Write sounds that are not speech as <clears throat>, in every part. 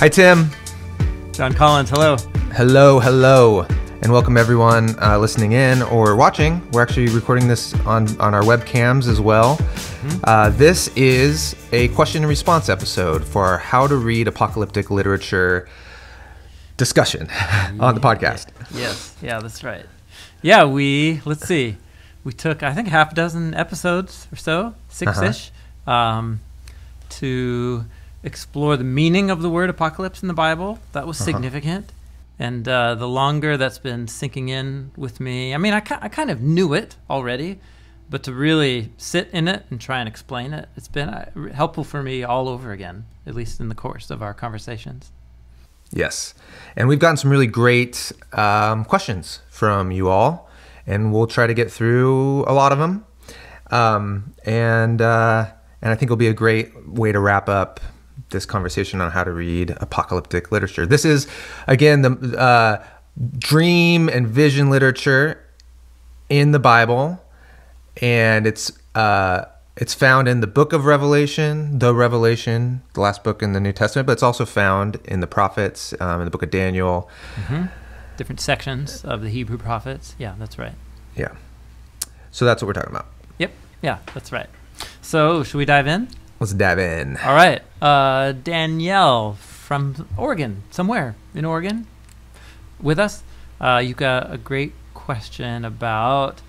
Hi, Tim. Jon Collins, hello. Hello, hello, and welcome everyone uh, listening in or watching. We're actually recording this on, on our webcams as well. Mm-hmm. Uh, this is a question and response episode for our How to Read Apocalyptic Literature discussion <laughs> on the podcast. Yes, yeah, that's right. Yeah, we, let's see, we took, I think, half a dozen episodes or so, six ish, uh-huh. um, to explore the meaning of the word apocalypse in the Bible. That was uh-huh. significant. And uh, the longer that's been sinking in with me, I mean, I, I kind of knew it already, but to really sit in it and try and explain it, it's been uh, helpful for me all over again, at least in the course of our conversations. Yes. And we've gotten some really great um, questions from you all, and we'll try to get through a lot of them. Um, and, uh, and I think it'll be a great way to wrap up this conversation on how to read apocalyptic literature. This is, again, the uh, dream and vision literature in the Bible, and it's uh, it's found in the Book of Revelation, the Revelation, the last book in the New Testament, but it's also found in the prophets, um, in the Book of Daniel. Mm-hmm. Different sections of the Hebrew prophets. Yeah, that's right. Yeah. So that's what we're talking about. Yep. Yeah, that's right. So, should we dive in? Let's dive in. All right. Uh, Danielle from Oregon, somewhere in Oregon, with us. Uh, you got a great question about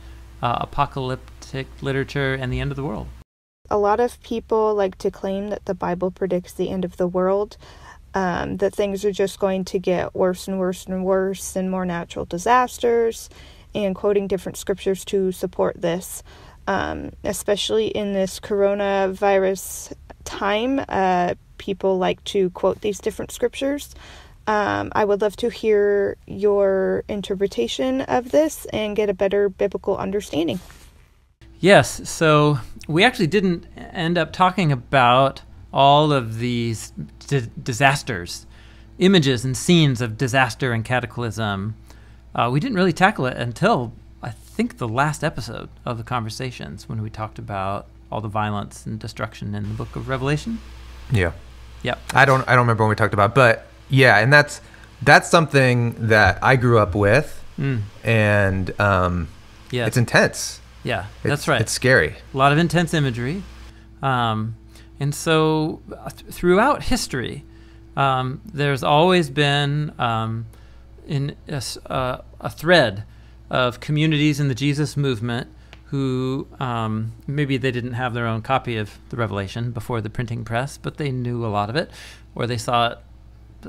uh, apocalyptic literature and the end of the world. A lot of people like to claim that the Bible predicts the end of the world, um, that things are just going to get worse and worse and worse, and more natural disasters, and quoting different scriptures to support this um, especially in this coronavirus time. Uh, people like to quote these different scriptures. Um, I would love to hear your interpretation of this and get a better biblical understanding. Yes, so we actually didn't end up talking about all of these d- disasters, images and scenes of disaster and cataclysm. Uh, we didn't really tackle it until think the last episode of the conversations when we talked about all the violence and destruction in the book of Revelation. Yeah. Yep. I don't I don't remember when we talked about, but yeah, and that's that's something that I grew up with, mm. and um, yeah, it's intense. Yeah, it's, that's right. It's scary. A lot of intense imagery, um, and so uh, th- throughout history, um, there's always been um, in a, uh, a thread of communities in the Jesus movement who um, maybe they didn't have their own copy of the Revelation before the printing press, but they knew a lot of it, or they saw it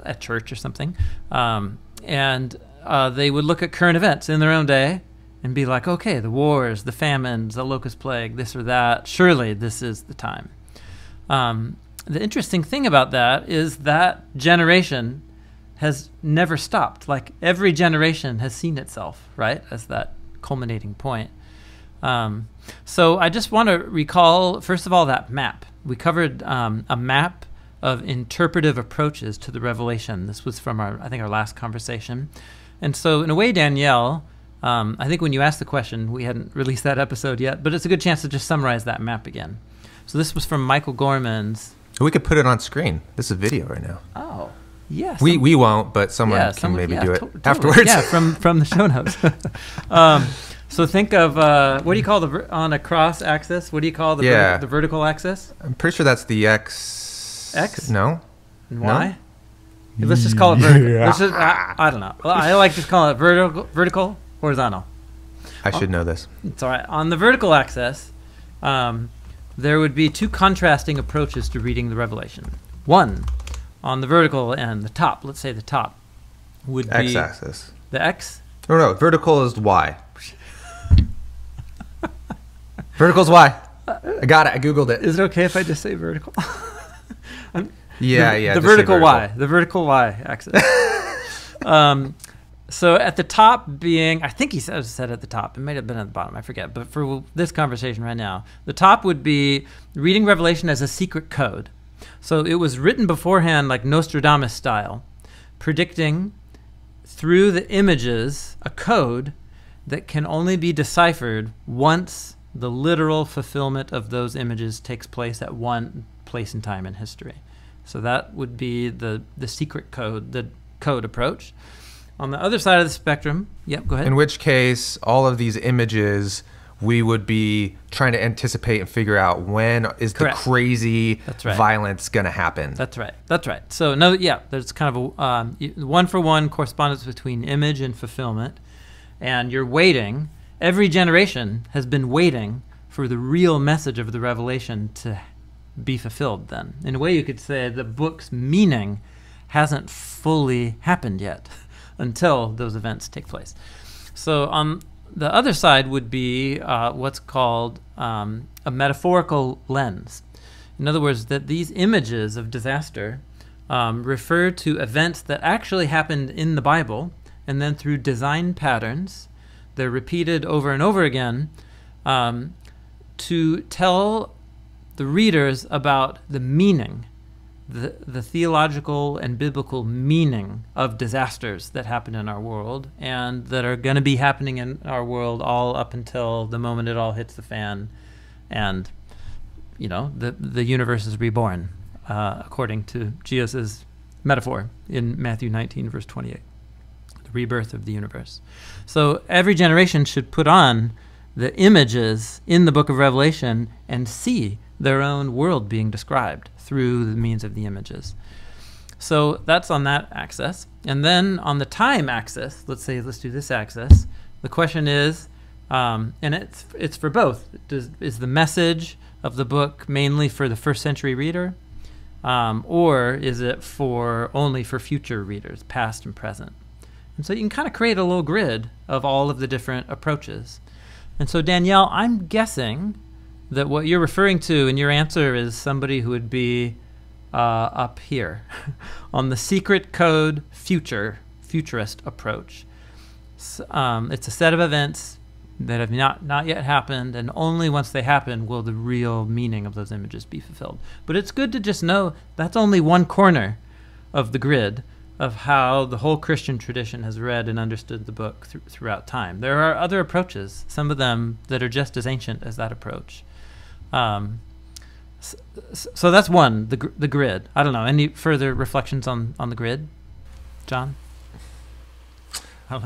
at church or something. Um, and uh, they would look at current events in their own day and be like, okay, the wars, the famines, the locust plague, this or that, surely this is the time. Um, the interesting thing about that is that generation has never stopped. Like every generation has seen itself, right, as that culminating point. Um, so I just want to recall, first of all, that map. We covered um, a map of interpretive approaches to the revelation. This was from our, I think, our last conversation. And so, in a way, Danielle, um, I think when you asked the question, we hadn't released that episode yet, but it's a good chance to just summarize that map again. So this was from Michael Gorman's. We could put it on screen. This is a video right now. Oh, Yes. We we won't, but someone yeah, can maybe yeah, do it to- afterwards. Yeah, from from the show notes. <laughs> um, so think of uh, what do you call the ver- on a cross axis? What do you call the yeah. ver- the vertical axis? I'm pretty sure that's the x. X. No. And why? No? Let's just call it vertical. <laughs> Yeah. Just, I, I, don't know. I like to call it vertical, vertical, horizontal. I should know this. It's all right. On the vertical axis, um, there would be two contrasting approaches to reading the Revelation. One on the vertical end, the top, let's say the top, would be x-axis. The x. No, no, vertical is y. vertical is y. I got it. I googled it. Is it okay if I just say vertical? <laughs> yeah, the, yeah. The vertical, vertical y, the vertical y axis. um, so at the top being, I think he said, said at the top. It might have been at the bottom. I forget. But for this conversation right now, the top would be reading Revelation as a secret code. So it was written beforehand like Nostradamus style, predicting through the images a code that can only be deciphered once the literal fulfillment of those images takes place at one place and time in history. So that would be the the secret code, the code approach. On the other side of the spectrum, yep, go ahead. In which case, all of these images we would be trying to anticipate and figure out when is Correct. the crazy right. violence going to happen. That's right. That's right. So no, yeah, there's kind of a um, one for one correspondence between image and fulfillment, and you're waiting. Every generation has been waiting for the real message of the revelation to be fulfilled. Then, in a way, you could say the book's meaning hasn't fully happened yet <laughs> until those events take place. So on the other side would be uh, what's called um, a metaphorical lens. In other words, that these images of disaster um, refer to events that actually happened in the Bible, and then through design patterns, they're repeated over and over again um, to tell the readers about the meaning, the, the theological and biblical meaning of disasters that happen in our world and that are going to be happening in our world all up until the moment it all hits the fan and you know the the universe is reborn uh, according to Jesus' metaphor in Matthew 19 verse 28 the rebirth of the universe. So every generation should put on the images in the book of Revelation and see their own world being described through the means of the images. So that's on that axis. And then on the time axis, let's say, let's do this axis, the question is, um, and it's, it's for both. Does, is the message of the book mainly for the first century reader? Um, or is it for only for future readers, past and present? And so you can kind of create a little grid of all of the different approaches. And so, Danielle, I'm guessing that what you're referring to in your answer is somebody who would be uh, up here <laughs> on the secret code future futurist approach. S um, it's a set of events that have not not yet happened, and only once they happen will the real meaning of those images be fulfilled. But it's good to just know that's only one corner of the grid of how the whole Christian tradition has read and understood the book th throughout time. There are other approaches, some of them that are just as ancient as that approach. Um, so, so, that's one, the, the grid. I don't know. Any further reflections on, on the grid, Jon?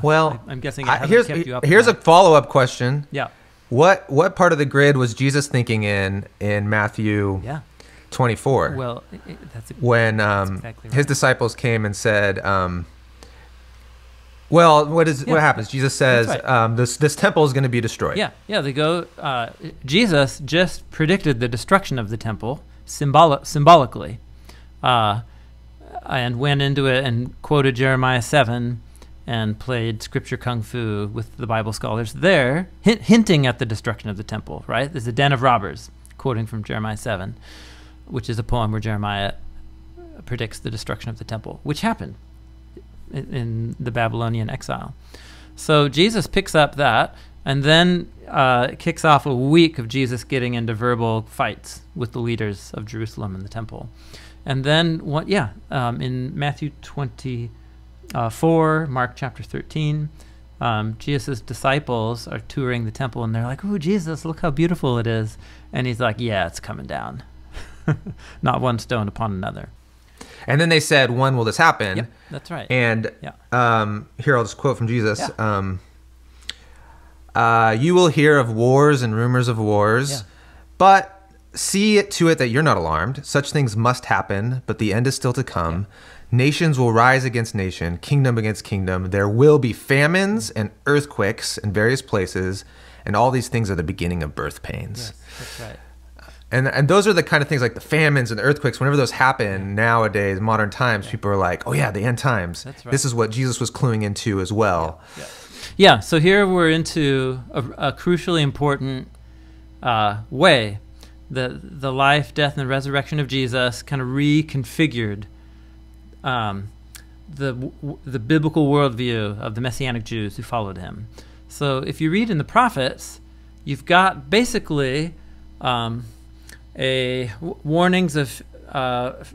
Well, I, am guessing I, here's here's a follow up question. Yeah. What what part of the grid was Jesus thinking in in Matthew? Yeah. 24. Well, that's a, when um, that's exactly right. his disciples came and said, um, "Well, what is Yeah. what happens?" Jesus says, right. um, "This this temple is going to be destroyed." Yeah, yeah. They go. Uh, Jesus just predicted the destruction of the temple symboli- symbolically, uh, and went into it and quoted Jeremiah seven, and played scripture kung fu with the Bible scholars there, hint- hinting at the destruction of the temple. Right? There's a den of robbers, quoting from Jeremiah seven, which is a poem where Jeremiah predicts the destruction of the temple, which happened in, the Babylonian exile. So Jesus picks up that and then uh, kicks off a week of Jesus getting into verbal fights with the leaders of Jerusalem and the temple. And then, what? Yeah, um, in Matthew 24, Mark chapter 13, um, Jesus' disciples are touring the temple and they're like, "Ooh, Jesus, look how beautiful it is!" And he's like, "Yeah, it's coming down, <laughs> not one stone upon another." And then they said, "When will this happen?" Yep, that's right. And Yeah. um, here I'll just quote from Jesus. Yeah. Um, uh, you will hear of wars and rumors of wars, Yeah. but see it to it that you're not alarmed. Such things must happen, but the end is still to come. Nations will rise against nation, kingdom against kingdom. There will be famines and earthquakes in various places, and all these things are the beginning of birth pains. yes, that's right. And and those are the kind of things like the famines and the earthquakes. Whenever those happen nowadays, modern times, people are like, "Oh yeah, the end times." That's right. This is what Jesus was cluing into as well. Yeah. Yeah. So here we're into a, a crucially important uh, way the the life, death, and resurrection of Jesus kind of reconfigured um, the the biblical worldview of the messianic Jews who followed him. So if you read in the prophets, you've got basically um, a warnings of uh, f-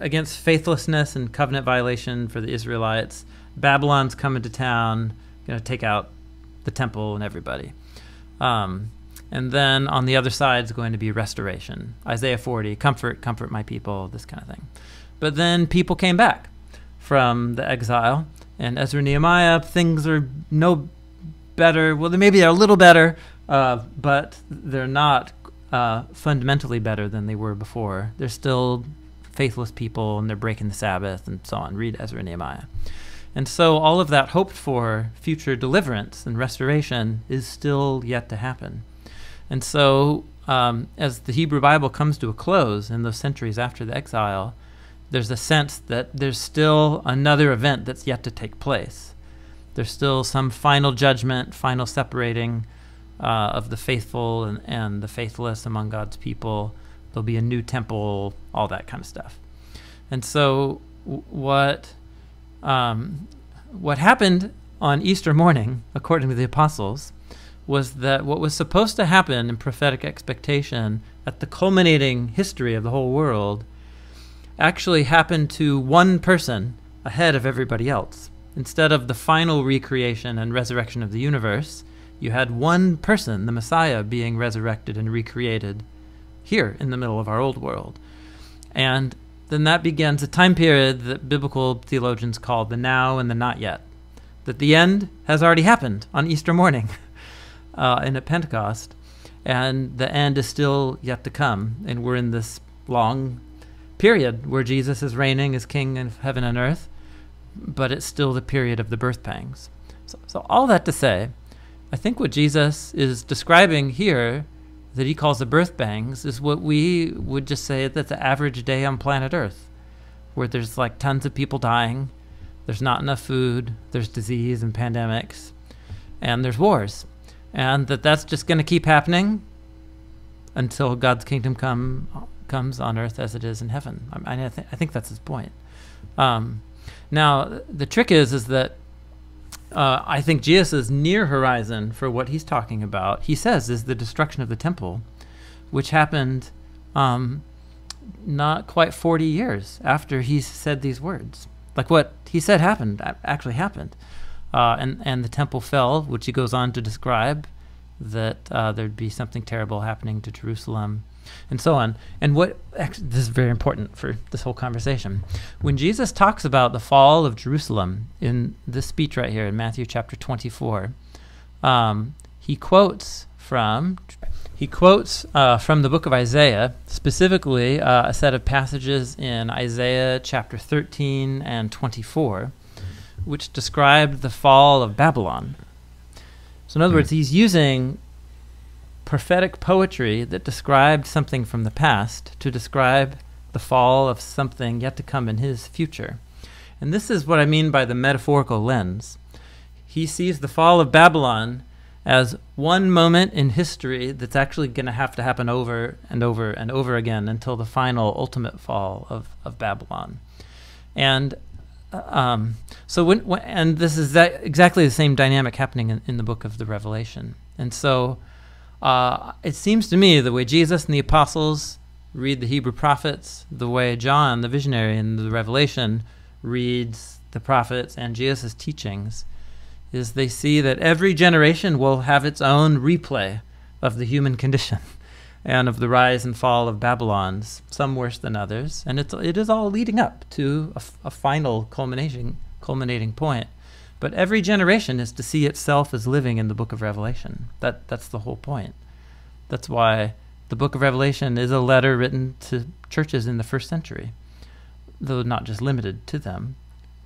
against faithlessness and covenant violation for the Israelites. Babylon's coming to town, going to take out the temple and everybody. Um, And then on the other side is going to be restoration. Isaiah 40, comfort, comfort my people, this kind of thing. But then people came back from the exile, and Ezra Nehemiah, things are no better. Well, maybe they're a little better, uh, but they're not uh, fundamentally better than they were before. They're still faithless people, and they're breaking the Sabbath and so on. Read Ezra and Nehemiah. And so all of that hoped for future deliverance and restoration is still yet to happen. And so, um, as the Hebrew Bible comes to a close in those centuries after the exile, there's a sense that there's still another event that's yet to take place. There's still some final judgment, final separating uh, of the faithful and, and the faithless among God's people. There'll be a new temple, all that kind of stuff. And so, what um, what happened on Easter morning, according to the apostles, was that what was supposed to happen in prophetic expectation at the culminating history of the whole world actually happened to one person ahead of everybody else. Instead of the final recreation and resurrection of the universe, you had one person, the Messiah, being resurrected and recreated here in the middle of our old world. And then that begins a time period that biblical theologians call the now and the not yet. That the end has already happened on Easter morning <laughs> uh, and at Pentecost, and the end is still yet to come. And we're in this long period where Jesus is reigning as King of heaven and earth, but it's still the period of the birth pangs. So, so all that to say, I think what Jesus is describing here that he calls the birth pangs, is what we would just say that's the average day on planet Earth, where there's like tons of people dying, there's not enough food, there's disease and pandemics, and there's wars and that that's just going to keep happening until God's kingdom come comes on earth as it is in heaven. I, I, th- I think that's his point. Um, now the trick is is that uh, I think Jesus' near horizon for what he's talking about, he says, is the destruction of the temple, which happened um, not quite 40 years after he said these words. Like what he said happened actually happened. Uh, and and the temple fell, which he goes on to describe that uh, there'd be something terrible happening to Jerusalem, and so on. And what this is very important for this whole conversation. When Jesus talks about the fall of Jerusalem in this speech right here in Matthew chapter 24, um, he quotes from he quotes uh, from the book of Isaiah, specifically uh, a set of passages in Isaiah chapter 13 and 24 which described the fall of Babylon. So, in other mm. words, he's using prophetic poetry that described something from the past to describe the fall of something yet to come in his future. And this is what I mean by the metaphorical lens. He sees the fall of Babylon as one moment in history that's actually going to have to happen over and over and over again until the final ultimate fall of, of Babylon. And um, so when, when, and this is that exactly the same dynamic happening in, in the book of the Revelation. And so uh, it seems to me the way Jesus and the apostles read the Hebrew prophets, the way John, the visionary in the Revelation, reads the prophets and Jesus' teachings, is they see that every generation will have its own replay of the human condition <laughs> and of the rise and fall of Babylon's, some worse than others, and it's it is all leading up to a, final culminating culminating point. But every generation is to see itself as living in the book of Revelation. That that's the whole point. That's why the book of Revelation is a letter written to churches in the first century, though not just limited to them,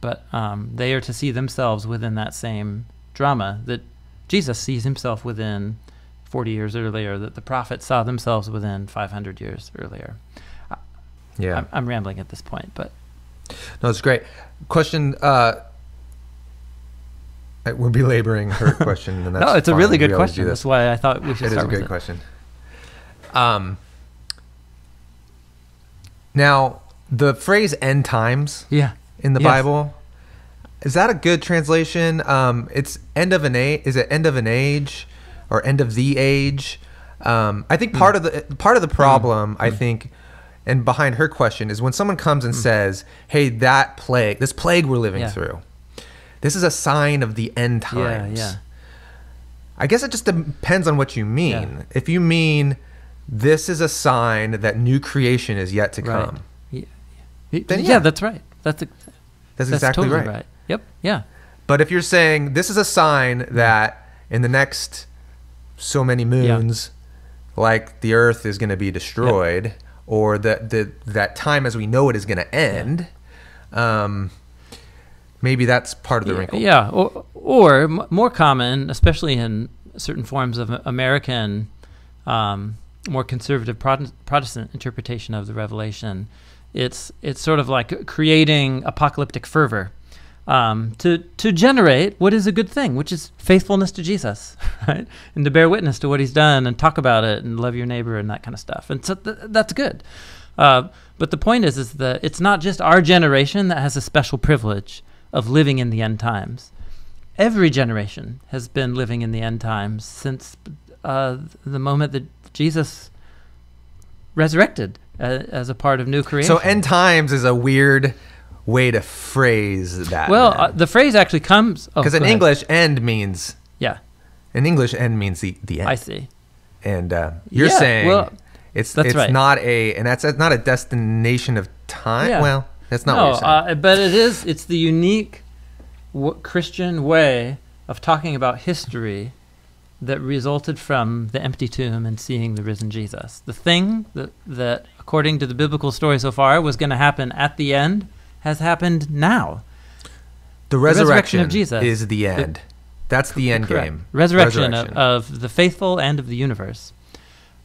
but um, they are to see themselves within that same drama that Jesus sees himself within 40 years earlier that the prophets saw themselves within 500 years earlier. Yeah. I'm, I'm rambling at this point, but. No, it's great. Question. Uh, we're belaboring her <laughs> question. And that's no, it's fine. a really good question. That's why I thought we should it start It is a good it. question. Um, now, the phrase end times yeah. in the yes. Bible, is that a good translation? Um, it's end of an age. Is it end of an age? or end of the age. Um, I think part mm. of the part of the problem, mm. I think, and behind her question is when someone comes and mm. says, "Hey, that plague, this plague we're living yeah. through, this is a sign of the end times." Yeah, yeah. I guess it just depends on what you mean. Yeah. If you mean this is a sign that new creation is yet to Right. come, Yeah, Then yeah, yeah. that's right. That's a, that's, that's exactly totally right. right. Yep. Yeah. But if you're saying this is a sign that in the next so many moons, like the Earth is going to be destroyed, or that the that time as we know it is going to end, um, maybe that's part of the Yeah, wrinkle. Yeah, or, or m- more common, especially in certain forms of American, um, more conservative Protestant interpretation of the Revelation, it's it's sort of like creating apocalyptic fervor um, to to generate what is a good thing, which is faithfulness to Jesus, <laughs> right, and to bear witness to what He's done and talk about it and love your neighbor and that kind of stuff, and so th- that's good. Uh, but the point is, is that it's not just our generation that has a special privilege of living in the end times. Every generation has been living in the end times since uh, the moment that Jesus resurrected uh, as a part of new creation. So end times is a weird way to phrase that. well, uh, the phrase actually comes because oh, in. English, end means yeah, in English, end means the the end. I see. And uh, you're Yeah, saying well, it's that's it's right. not a and that's that's not a destination of time. Yeah. Well, that's not no, what you're saying. uh, but it is. It's the unique w- Christian way of talking about history that resulted from the empty tomb and seeing the risen Jesus. The thing that, that according to the biblical story so far, was going to happen at the end has happened now. the resurrection resurrection of Jesus. is the end. that's the end Correct. game. Resurrection, Of, of the faithful and of the universe.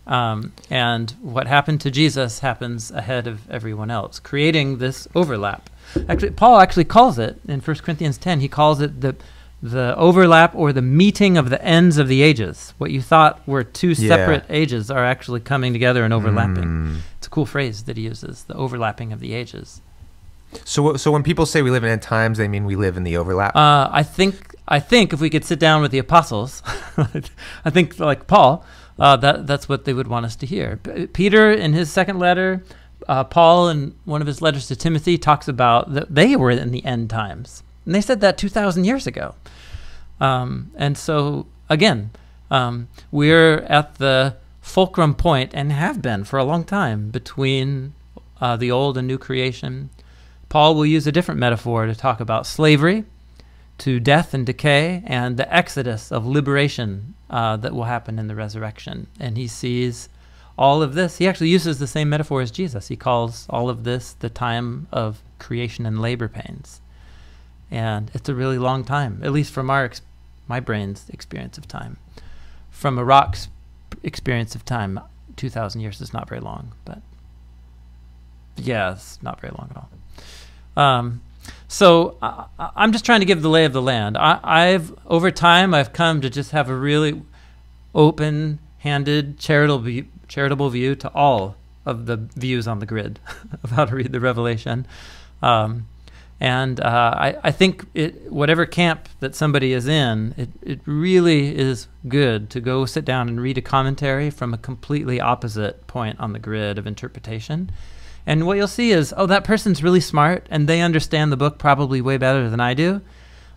Um, and what happened to Jesus happens ahead of everyone else, creating this overlap. Actually, Paul actually calls it in 1 Corinthians 10. He calls it the the overlap or the meeting of the ends of the ages. What you thought were two Yeah. separate ages are actually coming together and overlapping. Mm. It's a cool phrase that he uses, the overlapping of the ages. So so when people say we live in end times, they mean we live in the overlap. Uh, I think I think if we could sit down with the apostles, <laughs> I think like Paul, uh, that that's what they would want us to hear. P- Peter in his second letter, uh, Paul in one of his letters to Timothy talks about that they were in the end times, and they said that two thousand years ago. Um, and so again, um, we're at the fulcrum point and have been for a long time between uh, the old and new creation. Paul will use a different metaphor to talk about slavery to death and decay and the exodus of liberation uh, that will happen in the resurrection. And he sees all of this. He actually uses the same metaphor as Jesus. He calls all of this the time of creation and labor pains. And it's a really long time, at least from our my brain's experience of time. From a rock's experience of time, 2,000 years is not very long, but yeah, not very long at all. Um, so I, I'm just trying to give the lay of the land. I, I've over time I've come to just have a really open-handed, charitable charitable view to all of the views on the grid <laughs> of how to read the Revelation. Um, and uh, I, I think it, whatever camp that somebody is in, it, it really is good to go sit down and read a commentary from a completely opposite point on the grid of interpretation. And what you'll see is, oh, that person's really smart and they understand the book probably way better than I do.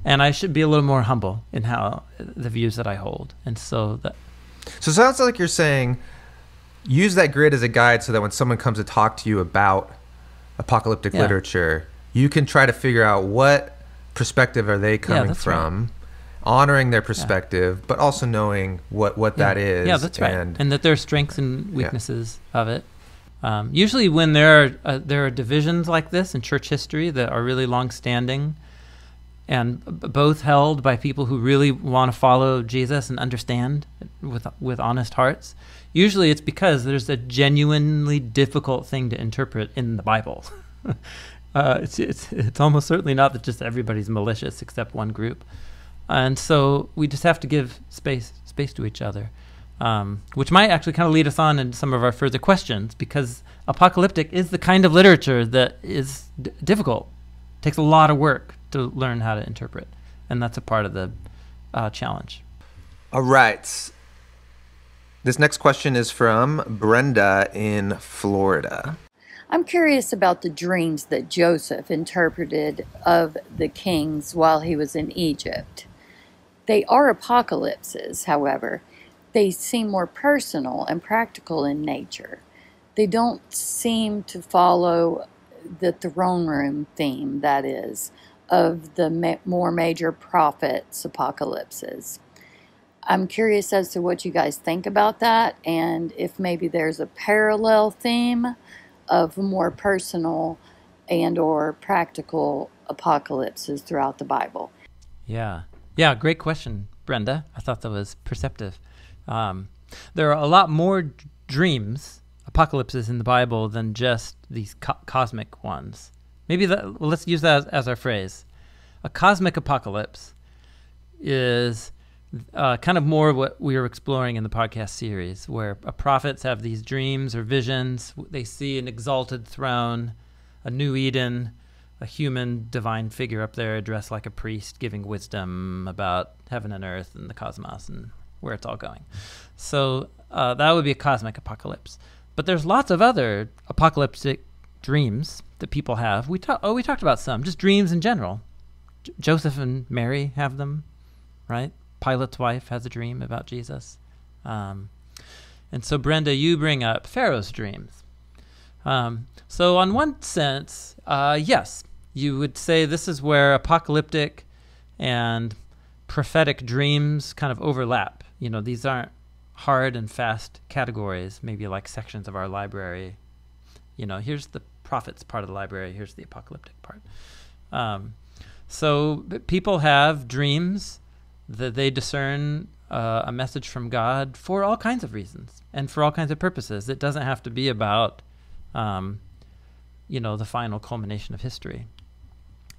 And I should be a little more humble in how the views that I hold. And so that, So it sounds like you're saying use that grid as a guide so that when someone comes to talk to you about apocalyptic Yeah. literature, you can try to figure out what perspective are they coming right. from, honoring their perspective, but also knowing what, what that is. Yeah, that's right. And, And, that there are strengths and weaknesses of it. Um, usually, when there are uh, there are divisions like this in church history that are really long-standing, and b- both held by people who really want to follow Jesus and understand with with honest hearts. Usually, it's because there's a genuinely difficult thing to interpret in the Bible. <laughs> uh, it's, it's it's almost certainly not that just everybody's malicious except one group, and so we just have to give space space to each other um, which might actually kind of lead us on into some of our further questions because apocalyptic is the kind of literature that is d- difficult takes a lot of work to learn how to interpret and that's a part of the uh, challenge All right. This next question is from Brenda in Florida. I'm curious about the dreams that Joseph interpreted of the kings while he was in Egypt. They are apocalypses, however. They seem more personal and practical in nature. They don't seem to follow the throne room theme, that is, of the ma- more major prophets' apocalypses. I'm curious as to what you guys think about that and if maybe there's a parallel theme of more personal and or practical apocalypses throughout the Bible. Yeah. Yeah, great question, Brenda. I thought that was perceptive. Um, there are a lot more dreams, apocalypses in the Bible than just these co- cosmic ones. Maybe well, let's use that as, as our phrase. A cosmic apocalypse is uh, kind of more what we were exploring in the podcast series, where prophets have these dreams or visions. They see an exalted throne, a new Eden, a human divine figure up there dressed like a priest giving wisdom about heaven and earth and the cosmos and where it's all going. So uh, that would be a cosmic apocalypse. But there's lots of other apocalyptic dreams that people have. We ta- oh we talked about some, just dreams in general. J- Joseph and Mary have them, right? Pilate's wife has a dream about Jesus. Um, and so, Brenda, you bring up Pharaoh's dreams. Um, so, on one sense, uh, yes, you would say this is where apocalyptic and prophetic dreams kind of overlap. You know, these aren't hard and fast categories, maybe like sections of our library. You know, here's the prophets part of the library, here's the apocalyptic part. Um, so, people have dreams that they discern uh, a message from God for all kinds of reasons and for all kinds of purposes. It doesn't have to be about, um, you know, the final culmination of history.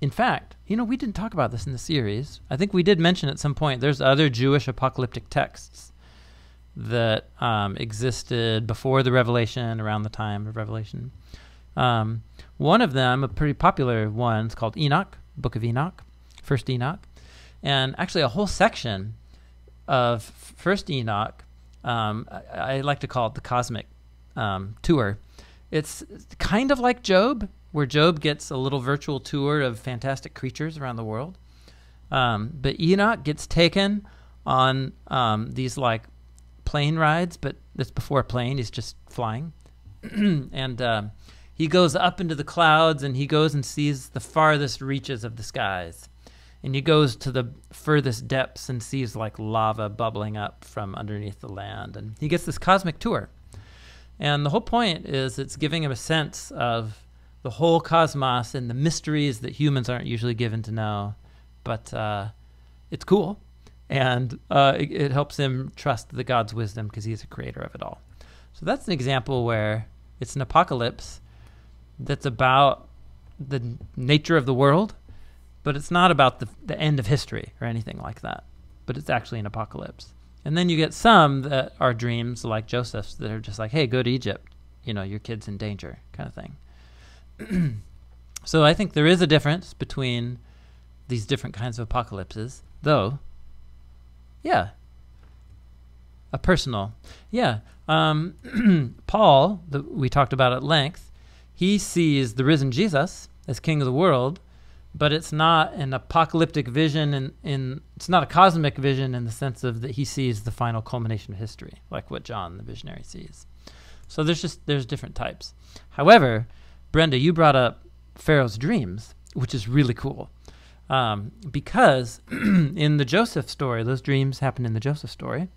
In fact, you know, we didn't talk about this in the series. I think we did mention at some point there's other Jewish apocalyptic texts that um, existed before the Revelation, around the time of Revelation. Um, one of them, a pretty popular one, is called Enoch, Book of Enoch, First Enoch and actually a whole section of First Enoch. Um, I, I, like to call it the cosmic um, tour. It's kind of like Job, where Job gets a little virtual tour of fantastic creatures around the world. Um, but Enoch gets taken on um, these like plane rides, but it's before a plane; he's just flying, <clears throat> and um, he goes up into the clouds and he goes and sees the farthest reaches of the skies. And he goes to the furthest depths and sees like lava bubbling up from underneath the land. And he gets this cosmic tour. And the whole point is it's giving him a sense of the whole cosmos and the mysteries that humans aren't usually given to know but uh, it's cool and uh, it, it helps him trust the god's wisdom because he's a creator of it all so that's an example where it's an apocalypse that's about the nature of the world but it's not about the, the end of history or anything like that. But it's actually an apocalypse. And then you get some that are dreams like Joseph's that are just like, hey, go to Egypt. You know, your kid's in danger, kind of thing. <clears throat> so I think there is a difference between these different kinds of apocalypses, though, yeah, a personal. Yeah. Um, <clears throat> Paul, the, we talked about at length, he sees the risen Jesus as king of the world but it's not an apocalyptic vision in, in it's not a cosmic vision in the sense of that he sees the final culmination of history like what john the visionary sees so there's just there's different types however brenda you brought up pharaoh's dreams which is really cool um, because <clears throat> in the joseph story those dreams happen in the joseph story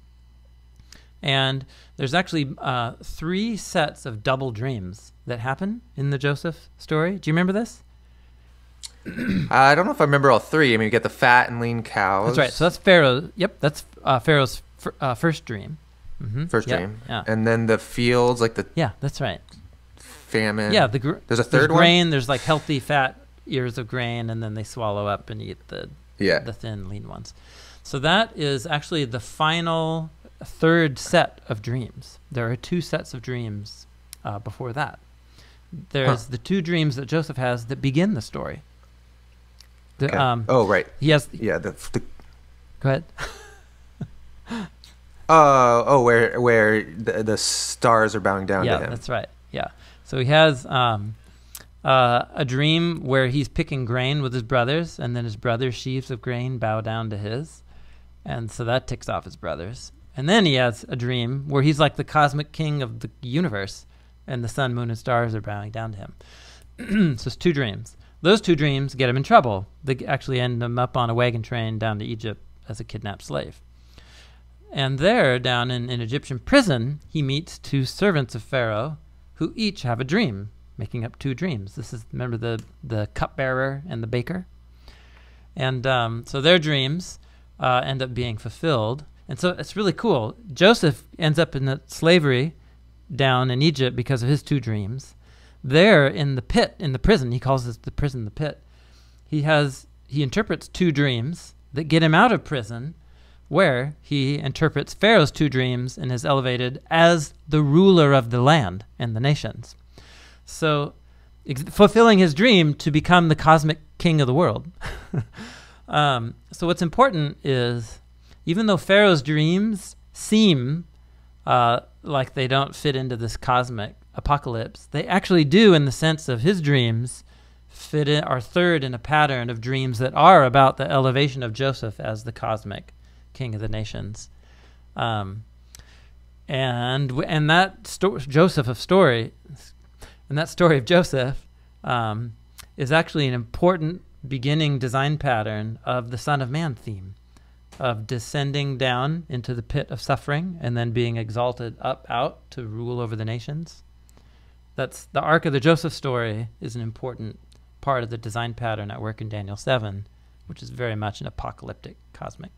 and there's actually uh, three sets of double dreams that happen in the joseph story do you remember this <clears throat> I don't know if I remember all three. I mean, you get the fat and lean cows. That's right. So that's Pharaoh. Yep, that's uh, Pharaoh's f- uh, first dream. Mm-hmm. First yep. dream. Yeah. And then the fields, like the yeah, that's right. Famine. Yeah, the gr- there's a third there's grain. There's like healthy fat ears of grain, and then they swallow up and eat the yeah the thin lean ones. So that is actually the final third set of dreams. There are two sets of dreams uh, before that. There's huh. the two dreams that Joseph has that begin the story. The, okay. um, oh right. Yes. Yeah. The. the go ahead. <laughs> uh, oh, where where the, the stars are bowing down yeah, to him. Yeah, that's right. Yeah. So he has um, uh, a dream where he's picking grain with his brothers, and then his brothers' sheaves of grain bow down to his. And so that ticks off his brothers. And then he has a dream where he's like the cosmic king of the universe, and the sun, moon, and stars are bowing down to him. <clears throat> so it's two dreams. Those two dreams get him in trouble. They actually end him up on a wagon train down to Egypt as a kidnapped slave. And there, down in an Egyptian prison, he meets two servants of Pharaoh who each have a dream, making up two dreams. This is, remember, the, the cupbearer and the baker? And um, so their dreams uh, end up being fulfilled. And so it's really cool. Joseph ends up in the slavery down in Egypt because of his two dreams. There in the pit, in the prison, he calls the prison the pit. He has he interprets two dreams that get him out of prison, where he interprets Pharaoh's two dreams and is elevated as the ruler of the land and the nations. So, fulfilling his dream to become the cosmic king of the world. <laughs> um, so, what's important is even though Pharaoh's dreams seem uh, like they don't fit into this cosmic apocalypse, they actually do in the sense of his dreams fit in, third in a pattern of dreams that are about the elevation of Joseph as the cosmic king of the nations. Um, and and that sto- Joseph of story, and that story of Joseph um, is actually an important beginning design pattern of the Son of Man theme, of descending down into the pit of suffering and then being exalted up out to rule over the nations. That's the arc of the Joseph story is an important part of the design pattern at work in Daniel 7, which is very much an apocalyptic cosmic.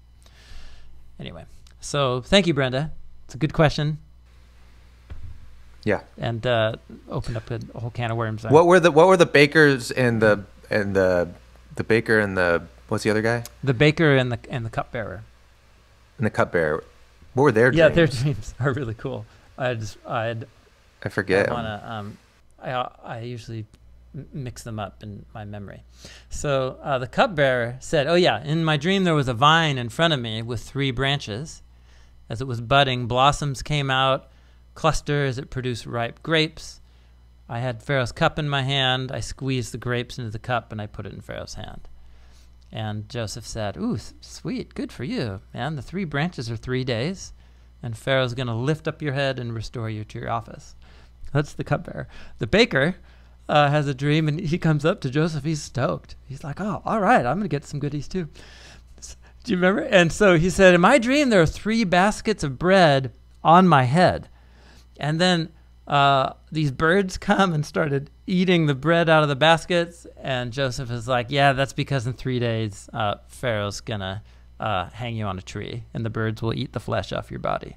Anyway, so thank you, Brenda. It's a good question Yeah. and uh, opened up a, whole can of worms. What were the what were the bakers and the and the the baker and the what's the other guy The baker and the and the cupbearer. and the cupbearer? What were their dreams? Yeah, dreams? their dreams <laughs> are really cool. I just I'd I forget. I wanna um I I usually mix them up in my memory. So uh, the cupbearer said, "Oh yeah, in my dream there was a vine in front of me with three branches. As it was budding, blossoms came out, clusters. It produced ripe grapes. I had Pharaoh's cup in my hand. I squeezed the grapes into the cup and I put it in Pharaoh's hand." And Joseph said, "Ooh, sweet, good for you, man. The three branches are three days, and Pharaoh's going to lift up your head and restore you to your office." That's the cupbearer. The baker uh, has a dream, and he comes up to Joseph. He's stoked. He's like, "Oh, all right, I'm going to get some goodies too." Do you remember? And so he said, "In my dream, there are three baskets of bread on my head, and then uh, these birds <laughs> come and started eating the bread out of the baskets." And Joseph is like, "Yeah, that's because in three days, uh, Pharaoh's gonna uh, hang you on a tree, and the birds will eat the flesh off your body."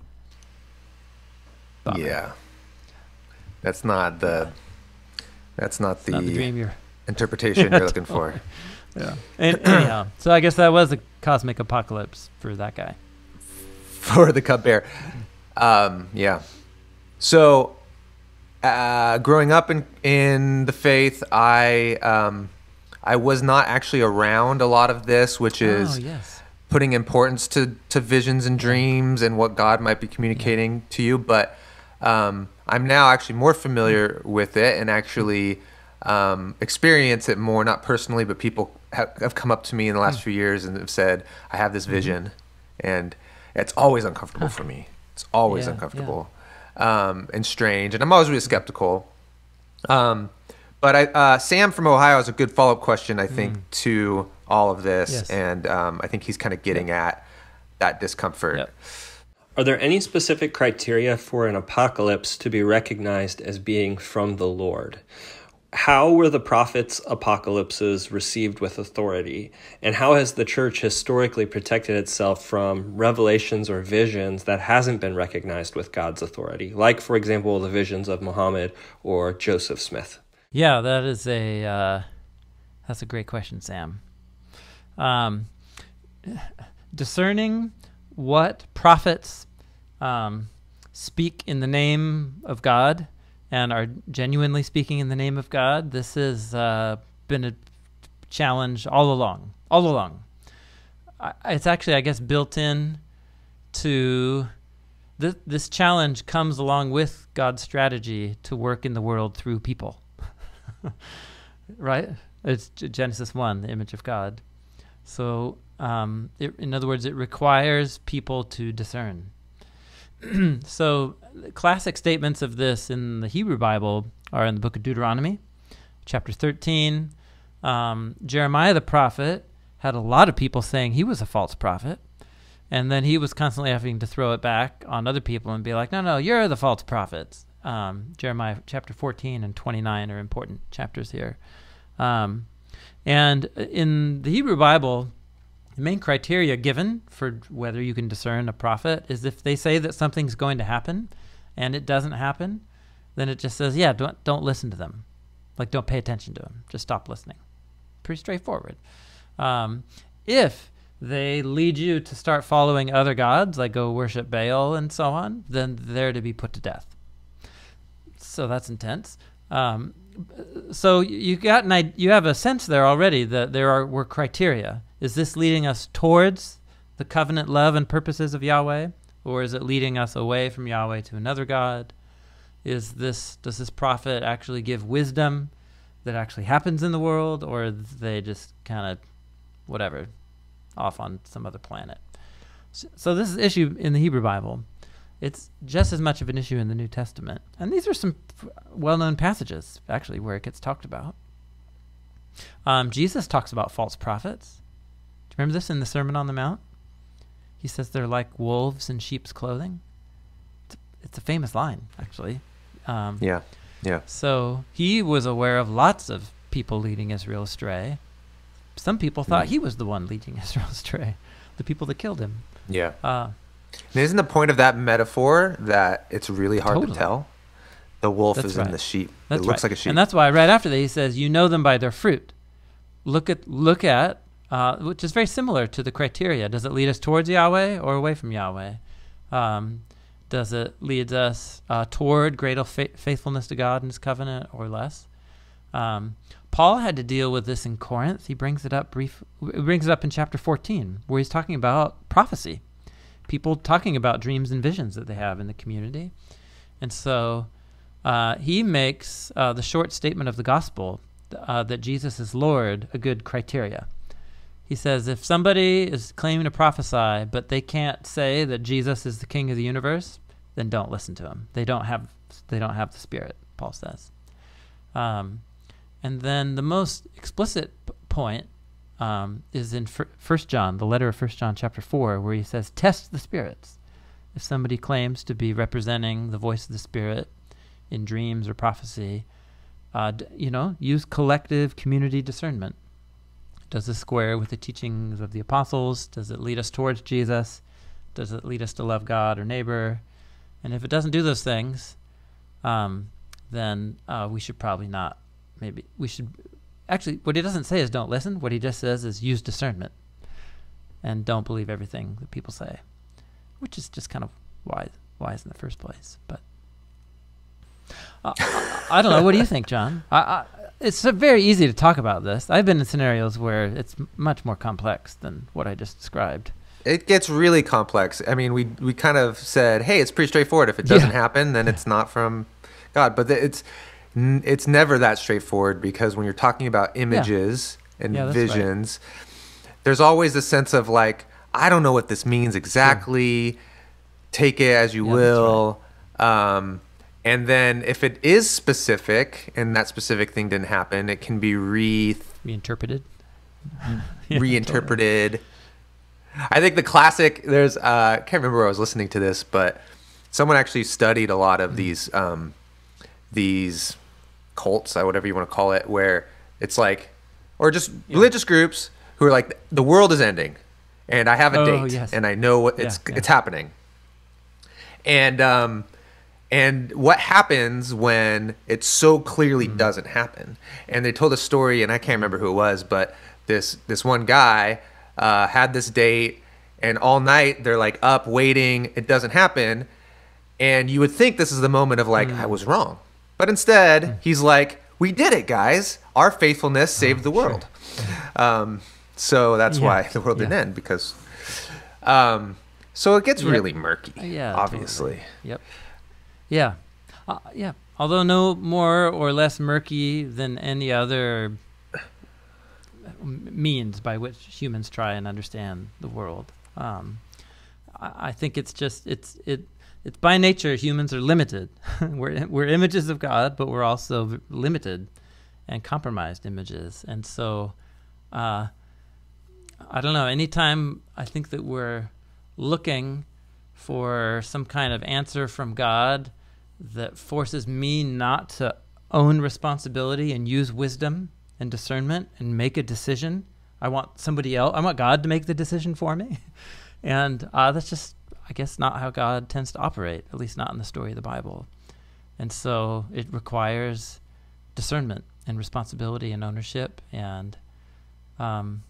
Bummer. Yeah. That's not the. That's not the, Not the dream you're interpretation you're looking <laughs> for. Yeah. And <clears throat> anyhow, so I guess that was a cosmic apocalypse for that guy. for the cupbearer. Um, yeah. So, uh, growing up in in the faith, I um, I was not actually around a lot of this, which is oh yes. putting importance to to visions and dreams and what God might be communicating to you. But um, I'm now actually more familiar with it and actually um, experience it more, not personally, but people have, have come up to me in the last few years and have said, "I have this vision," and it's always uncomfortable for me. It's always Yeah, yeah. uncomfortable um, and strange, and I'm always really skeptical. Um, but I, uh, Sam from Ohio has a good follow up question, I think, to all of this, Mm. Yes. and um, I think he's kind of getting at that discomfort. Yep. Are there any specific criteria for an apocalypse to be recognized as being from the Lord? How were the prophets' apocalypses received with authority? And how has the church historically protected itself from revelations or visions that hasn't been recognized with God's authority? Like, for example, the visions of Muhammad or Joseph Smith. Yeah, that is a uh, that's a great question, Sam. Um, discerning what prophets um, speak in the name of God and are genuinely speaking in the name of God. This has uh, been a challenge all along. All along, I, it's actually, I guess, built in to this. This challenge comes along with God's strategy to work in the world through people <laughs> right? It's Genesis 1, the image of God. So, um, it, in other words, it requires people to discern. <clears throat> so, classic statements of this in the Hebrew Bible are in the book of Deuteronomy, chapter 13. Um, Jeremiah the prophet had a lot of people saying he was a false prophet. And then he was constantly having to throw it back on other people and be like, no, no, you're the false prophets. Um, Jeremiah chapter 14 and 29 are important chapters here. Um, and in the Hebrew Bible, the main criteria given for whether you can discern a prophet is if they say that something's going to happen and it doesn't happen, then it just says, yeah, don't, don't listen to them. Like, don't pay attention to them. Just stop listening. Pretty straightforward. Um, if they lead you to start following other gods, like go worship Baal and so on, then they're to be put to death. So that's intense. Um, so you got an you have a sense there already that there are were criteria. Is this leading us towards the covenant love and purposes of Yahweh, or is it leading us away from Yahweh to another god? Is this does this prophet actually give wisdom that actually happens in the world, or they just kind of whatever off on some other planet? So, so this is issue in the Hebrew Bible. It's just as much of an issue in the New Testament. And these are some well known passages, actually, where it gets talked about. Um, Jesus talks about false prophets. Do you remember this in the Sermon on the Mount? He says they're like wolves in sheep's clothing. It's a, it's a famous line, actually. Um, yeah, yeah. So he was aware of lots of people leading Israel astray. Some people thought mm. he was the one leading <laughs> Israel astray, the people that killed him. Yeah. Uh, isn't the point of that metaphor that it's really hard totally. to tell? The wolf that's is right. in the sheep. That's it looks right. like a sheep. And that's why right after that he says, "You know them by their fruit." Look at look at uh, which is very similar to the criteria. Does it lead us towards Yahweh or away from Yahweh? Um, does it lead us uh, toward greater fa- faithfulness to God and His covenant or less? Um, Paul had to deal with this in Corinth. He brings it up brief. Brings it up in chapter 14, where he's talking about prophecy people talking about dreams and visions that they have in the community. And so uh, he makes uh, the short statement of the gospel uh, that Jesus is Lord a good criteria. He says if somebody is claiming to prophesy, but they can't say that Jesus is the King of the universe, then don't listen to them. They don't have they don't have the Spirit. Paul says. Um, and then the most explicit point um, is in First John, the letter of First John, chapter four, where he says, "Test the spirits. If somebody claims to be representing the voice of the Spirit in dreams or prophecy, uh, you know, use collective community discernment. Does this square with the teachings of the apostles? Does it lead us towards Jesus? Does it lead us to love God or neighbor? And if it doesn't do those things, um, then uh, we should probably not. Maybe we should actually, what he doesn't say is don't listen. What he just says is use discernment and don't believe everything that people say, which is just kind of wise, wise in the first place. But uh, I, I, don't know. What do you think, Jon? I, I, it's very easy to talk about this. I've been in scenarios where it's much more complex than what I just described. It gets really complex. I mean, we we kind of said, "Hey, it's pretty straightforward. If it doesn't yeah. happen, then yeah. it's not from God." But it's it's never that straightforward because when you're talking about images yeah. and visions, right. there's always a sense of like, I don't know what this means exactly. Take it as you will. Right. Um, and then if it is specific and that specific thing didn't happen, it can be re reinterpreted. <laughs> reinterpreted. Totally. I think the classic. There's. Uh, I can't remember where I was listening to this, but someone actually studied a lot of mm. these um, these cults, or whatever you want to call it, where it's like, or just yeah. religious groups who are like, the world is ending, and I have a oh, date, yes. and I know what it's yeah, yeah. it's happening, and um, and what happens when it so clearly mm doesn't happen? And they told a story, and I can't remember who it was, but this this one guy uh, had this date, and all night they're like up waiting, it doesn't happen, and you would think this is the moment of like, mm. I was wrong but instead, hmm. he's like, "We did it, guys! Our faithfulness oh, saved the world." Um, so that's yeah. why the world yeah. didn't end because. Um, so it gets really murky. Yeah, obviously. Totally. Yep. Yeah, uh, yeah. Although no more or less murky than any other means by which humans try and understand the world. Um, I, I, think it's just it's it it's by nature humans are limited. <laughs> we're we're images of God, but we're also limited and compromised images, and so. Uh, I don't know. Anytime I think that we're looking for some kind of answer from God that forces me not to own responsibility and use wisdom and discernment and make a decision. I want somebody else, I want God to make the decision for me. <laughs> and uh, that's just, I guess, not how God tends to operate, at least not in the story of the Bible. And so it requires discernment and responsibility and ownership. And um,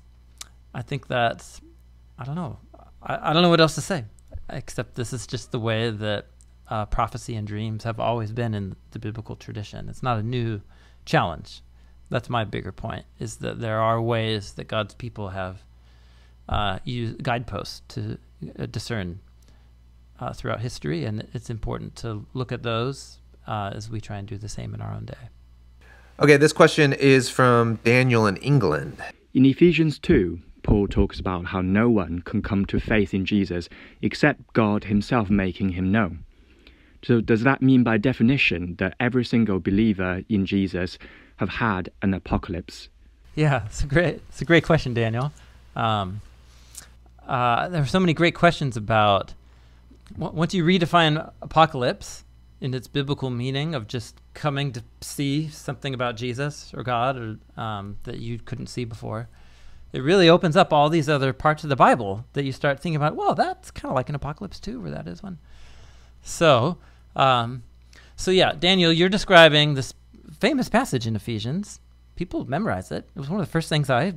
I think that's, I don't know, I, I don't know what else to say, except this is just the way that uh, prophecy and dreams have always been in the biblical tradition. It's not a new challenge. That's my bigger point: is that there are ways that God's people have uh, used guideposts to uh, discern uh, throughout history, and it's important to look at those uh, as we try and do the same in our own day. Okay, this question is from Daniel in England. In Ephesians 2, Paul talks about how no one can come to faith in Jesus except God Himself making him known. So, does that mean by definition that every single believer in Jesus have had an apocalypse? Yeah, it's a great, it's a great question, Daniel. Um, uh, there are so many great questions about once you redefine apocalypse in its biblical meaning of just coming to see something about Jesus or God or um, that you couldn't see before it really opens up all these other parts of the Bible that you start thinking about. Well, that's kind of like an apocalypse too, where that is one. So, um, so yeah, Daniel, you're describing this famous passage in Ephesians. People memorize it. It was one of the first things I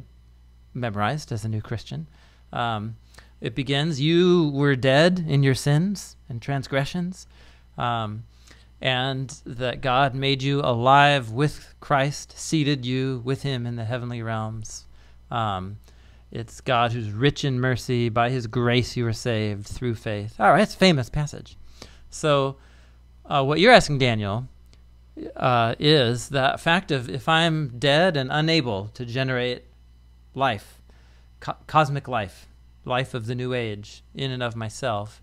memorized as a new Christian. Um, it begins, "You were dead in your sins and transgressions." Um, and that God made you alive with Christ, seated you with him in the heavenly realms um, it's God who's rich in mercy. By his grace you were saved through faith. All right, it's a famous passage. So, uh, what you're asking, Daniel, uh, is that fact of if I'm dead and unable to generate life, co- cosmic life, life of the new age in and of myself,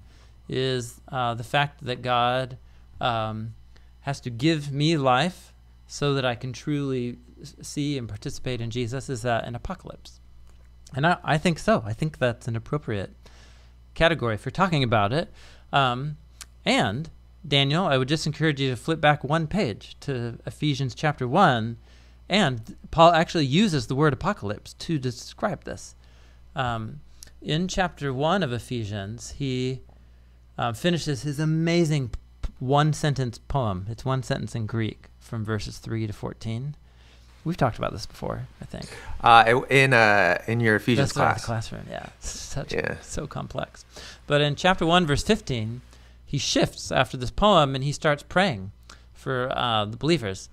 is uh, the fact that God um, has to give me life so that I can truly see and participate in Jesus is that an apocalypse? And I, I think so. I think that's an appropriate category for talking about it. Um, and Daniel, I would just encourage you to flip back one page to Ephesians chapter 1. And Paul actually uses the word apocalypse to describe this. Um, in chapter 1 of Ephesians, he uh, finishes his amazing one sentence poem. It's one sentence in Greek from verses 3 to 14. We've talked about this before, I think. Uh, in uh, in your Ephesians That's class. The classroom, yeah. Such yeah. so complex. But in chapter one, verse fifteen, he shifts after this poem and he starts praying for uh, the believers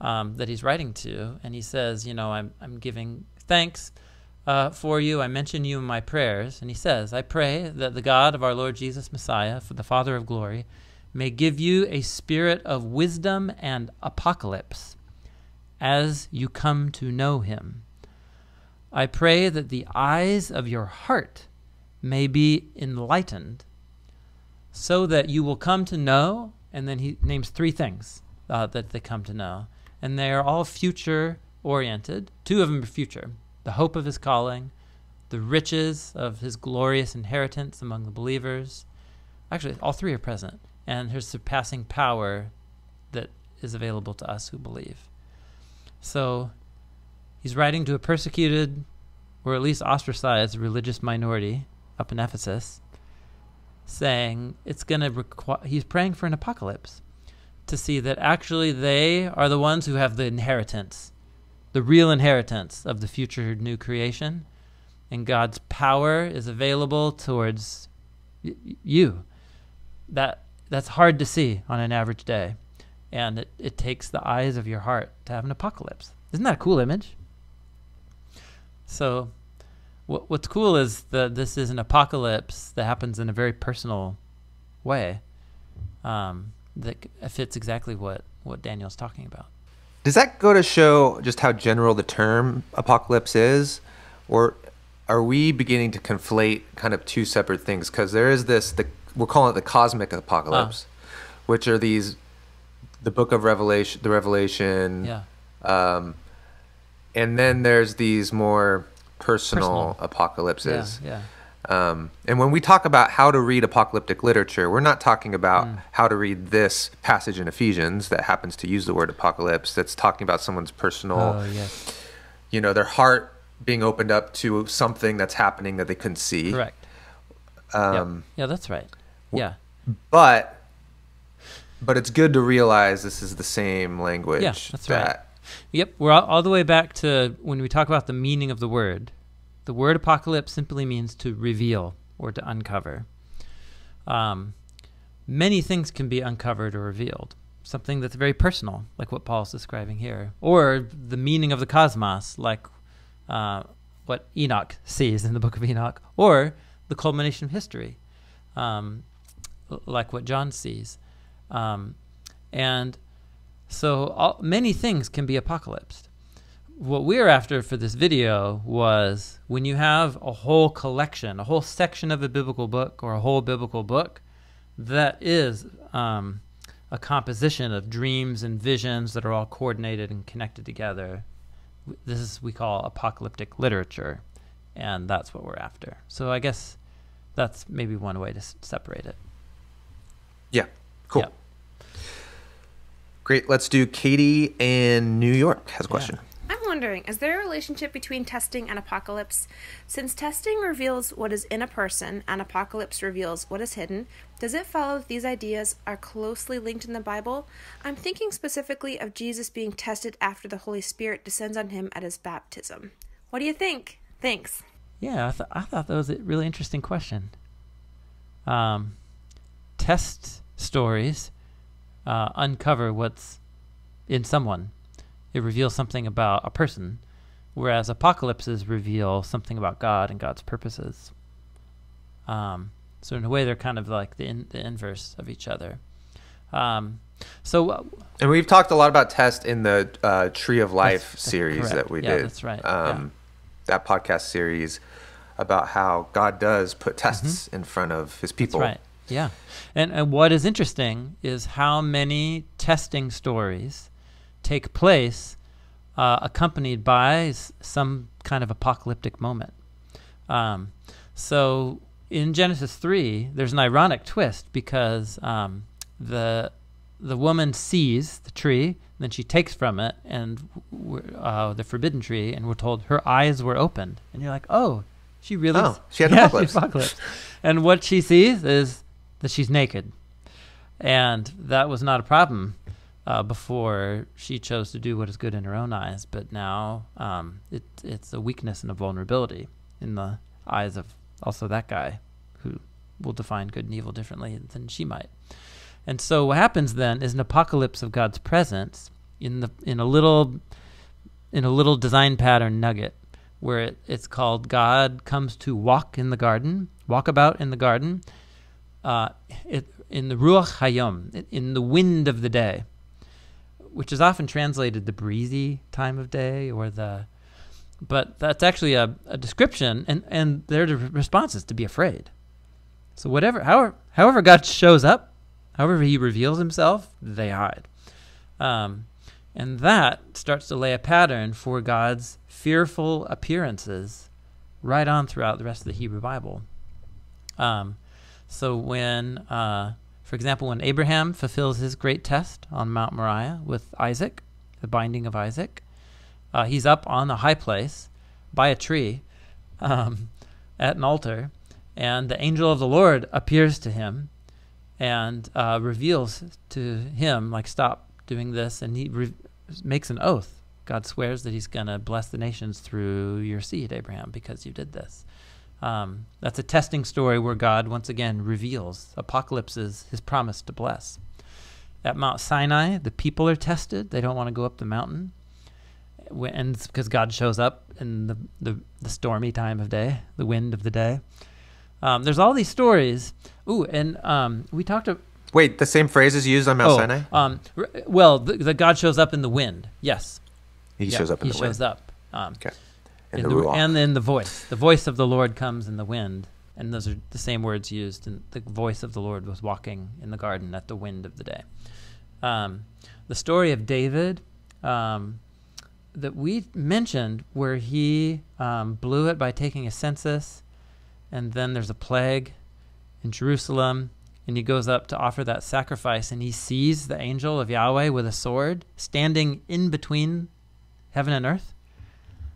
um, that he's writing to, and he says, you know, I'm I'm giving thanks uh, for you. I mention you in my prayers, and he says, I pray that the God of our Lord Jesus Messiah, for the Father of glory, may give you a spirit of wisdom and apocalypse as you come to know him. I pray that the eyes of your heart may be enlightened so that you will come to know, and then he names three things uh, that they come to know. And they are all future oriented. Two of them are future the hope of his calling, the riches of his glorious inheritance among the believers. Actually, all three are present, and his surpassing power that is available to us who believe. So he's writing to a persecuted or at least ostracized religious minority up in Ephesus, saying it's going to require, he's praying for an apocalypse to see that actually they are the ones who have the inheritance, the real inheritance of the future new creation. And God's power is available towards y- you. That that's hard to see on an average day and it, it takes the eyes of your heart to have an apocalypse. Isn't that a cool image? So, what, what's cool is that this is an apocalypse that happens in a very personal way um, that fits exactly what, what Daniel's talking about. Does that go to show just how general the term apocalypse is, or are we beginning to conflate kind of two separate things? Because there is this, the, we're calling it the cosmic apocalypse, which are these, the book of Revelation, the Revelation, Yeah. um, and then there's these more personal, Personal. apocalypses. Yeah. Yeah. Um, and when we talk about how to read apocalyptic literature, we're not talking about Mm. how to read this passage in Ephesians that happens to use the word apocalypse. That's talking about someone's personal, Oh yes. you know, their heart being opened up to something that's happening that they couldn't see. Correct. Yep. Um, Yeah, that's right. Yeah. But but it's good to realize this is the same language. Yeah, that's right. Yep, we're all, all the way back to when we talk about the meaning of the word. The word apocalypse simply means to reveal or to uncover. Um, many things can be uncovered or revealed. Something that's very personal, like what Paul's describing here, or the meaning of the cosmos, like uh, what Enoch sees in the book of Enoch, or the culmination of history, um, like what John sees. Um, and so all, many things can be apocalypsed. What we're after for this video was when you have a whole collection, a whole section of a biblical book or a whole biblical book that is um, a composition of dreams and visions that are all coordinated and connected together. This is we call apocalyptic literature, and that's what we're after. So I guess that's maybe one way to s- separate it. yeah, cool. Yeah. Great. Let's do Katie in New York has a question. I'm wondering, is there a relationship between testing and apocalypse? Since testing reveals what is in a person and apocalypse reveals what is hidden, does it follow that these ideas are closely linked in the Bible? I'm thinking specifically of Jesus being tested after the Holy Spirit descends on him at his baptism. What do you think? Thanks. Yeah, I, th- I thought that was a really interesting question. Um, test stories uh, uncover what's in someone. It reveals something about a person, whereas apocalypses reveal something about God and God's purposes. Um, so in a way, they're kind of like the, in- the inverse of each other. Um, so uh, And we've talked a lot about test in the uh, Tree of Life that's series correct. that we Yeah, did. that's right. Um, That podcast series about how God does put tests in front of his people. Mm-hmm. That's right. Yeah. And and what is interesting is how many testing stories take place uh, accompanied by s- some kind of apocalyptic moment. Um, so in Genesis three, there's an ironic twist because um, the the woman sees the tree, then she takes from it, and uh, the forbidden tree, and we're told her eyes were opened, and you're like, oh, she really, Oh, she had <laughs> yeah, apocalypse. apocalypse. and what she sees is that she's naked, and that was not a problem uh, before she chose to do what is good in her own eyes, but now um, it, it's a weakness and a vulnerability in the eyes of also that guy who will define good and evil differently than she might. And so what happens then is an apocalypse of God's presence in the in a little in a little design pattern nugget where it, it's called God comes to walk in the garden, walk about in the garden, uh, it, in the Ruach Hayom, in- the wind of the day, which is often translated the breezy time of day or the, but that's actually a, a description, and, and their response is to be afraid. So whatever, however, however God shows up, however He reveals Himself, they hide, um, and that starts to lay a pattern for God's fearful appearances, right on throughout the rest of the Hebrew Bible. Um, so when, uh, for example, when Abraham fulfills his great test on Mount Moriah with Isaac, the binding of Isaac, uh, he's up on a high place by a tree <laughs> um, at an altar, and the angel of the Lord appears to him and uh, reveals to him, like, stop doing this, and he makes an oath. God swears that he's going to bless the nations through your seed, Abraham, because you did this. Um, that's a testing story where God once again reveals apocalypses his promise to bless. At Mount Sinai, the people are tested; they don't want to go up the mountain, and it's because God shows up in the, the the stormy time of day, the wind of the day. Um, there's all these stories. Ooh, and um, we talked. To, Wait, the same phrase is used on Mount oh, Sinai. um, r- well, the, the God shows up in the wind. Yes, He Yeah, shows up in he shows up. Um, Okay. In in the the- and then the voice. The voice of the Lord comes in the wind, and those are the same words used. And the voice of the Lord was walking in the garden at the wind of the day. Um, the story of David um, that we mentioned, where he um, blew it by taking a census, and then there's a plague in Jerusalem, and he goes up to offer that sacrifice, and he sees the angel of Yahweh with a sword standing in between heaven and earth.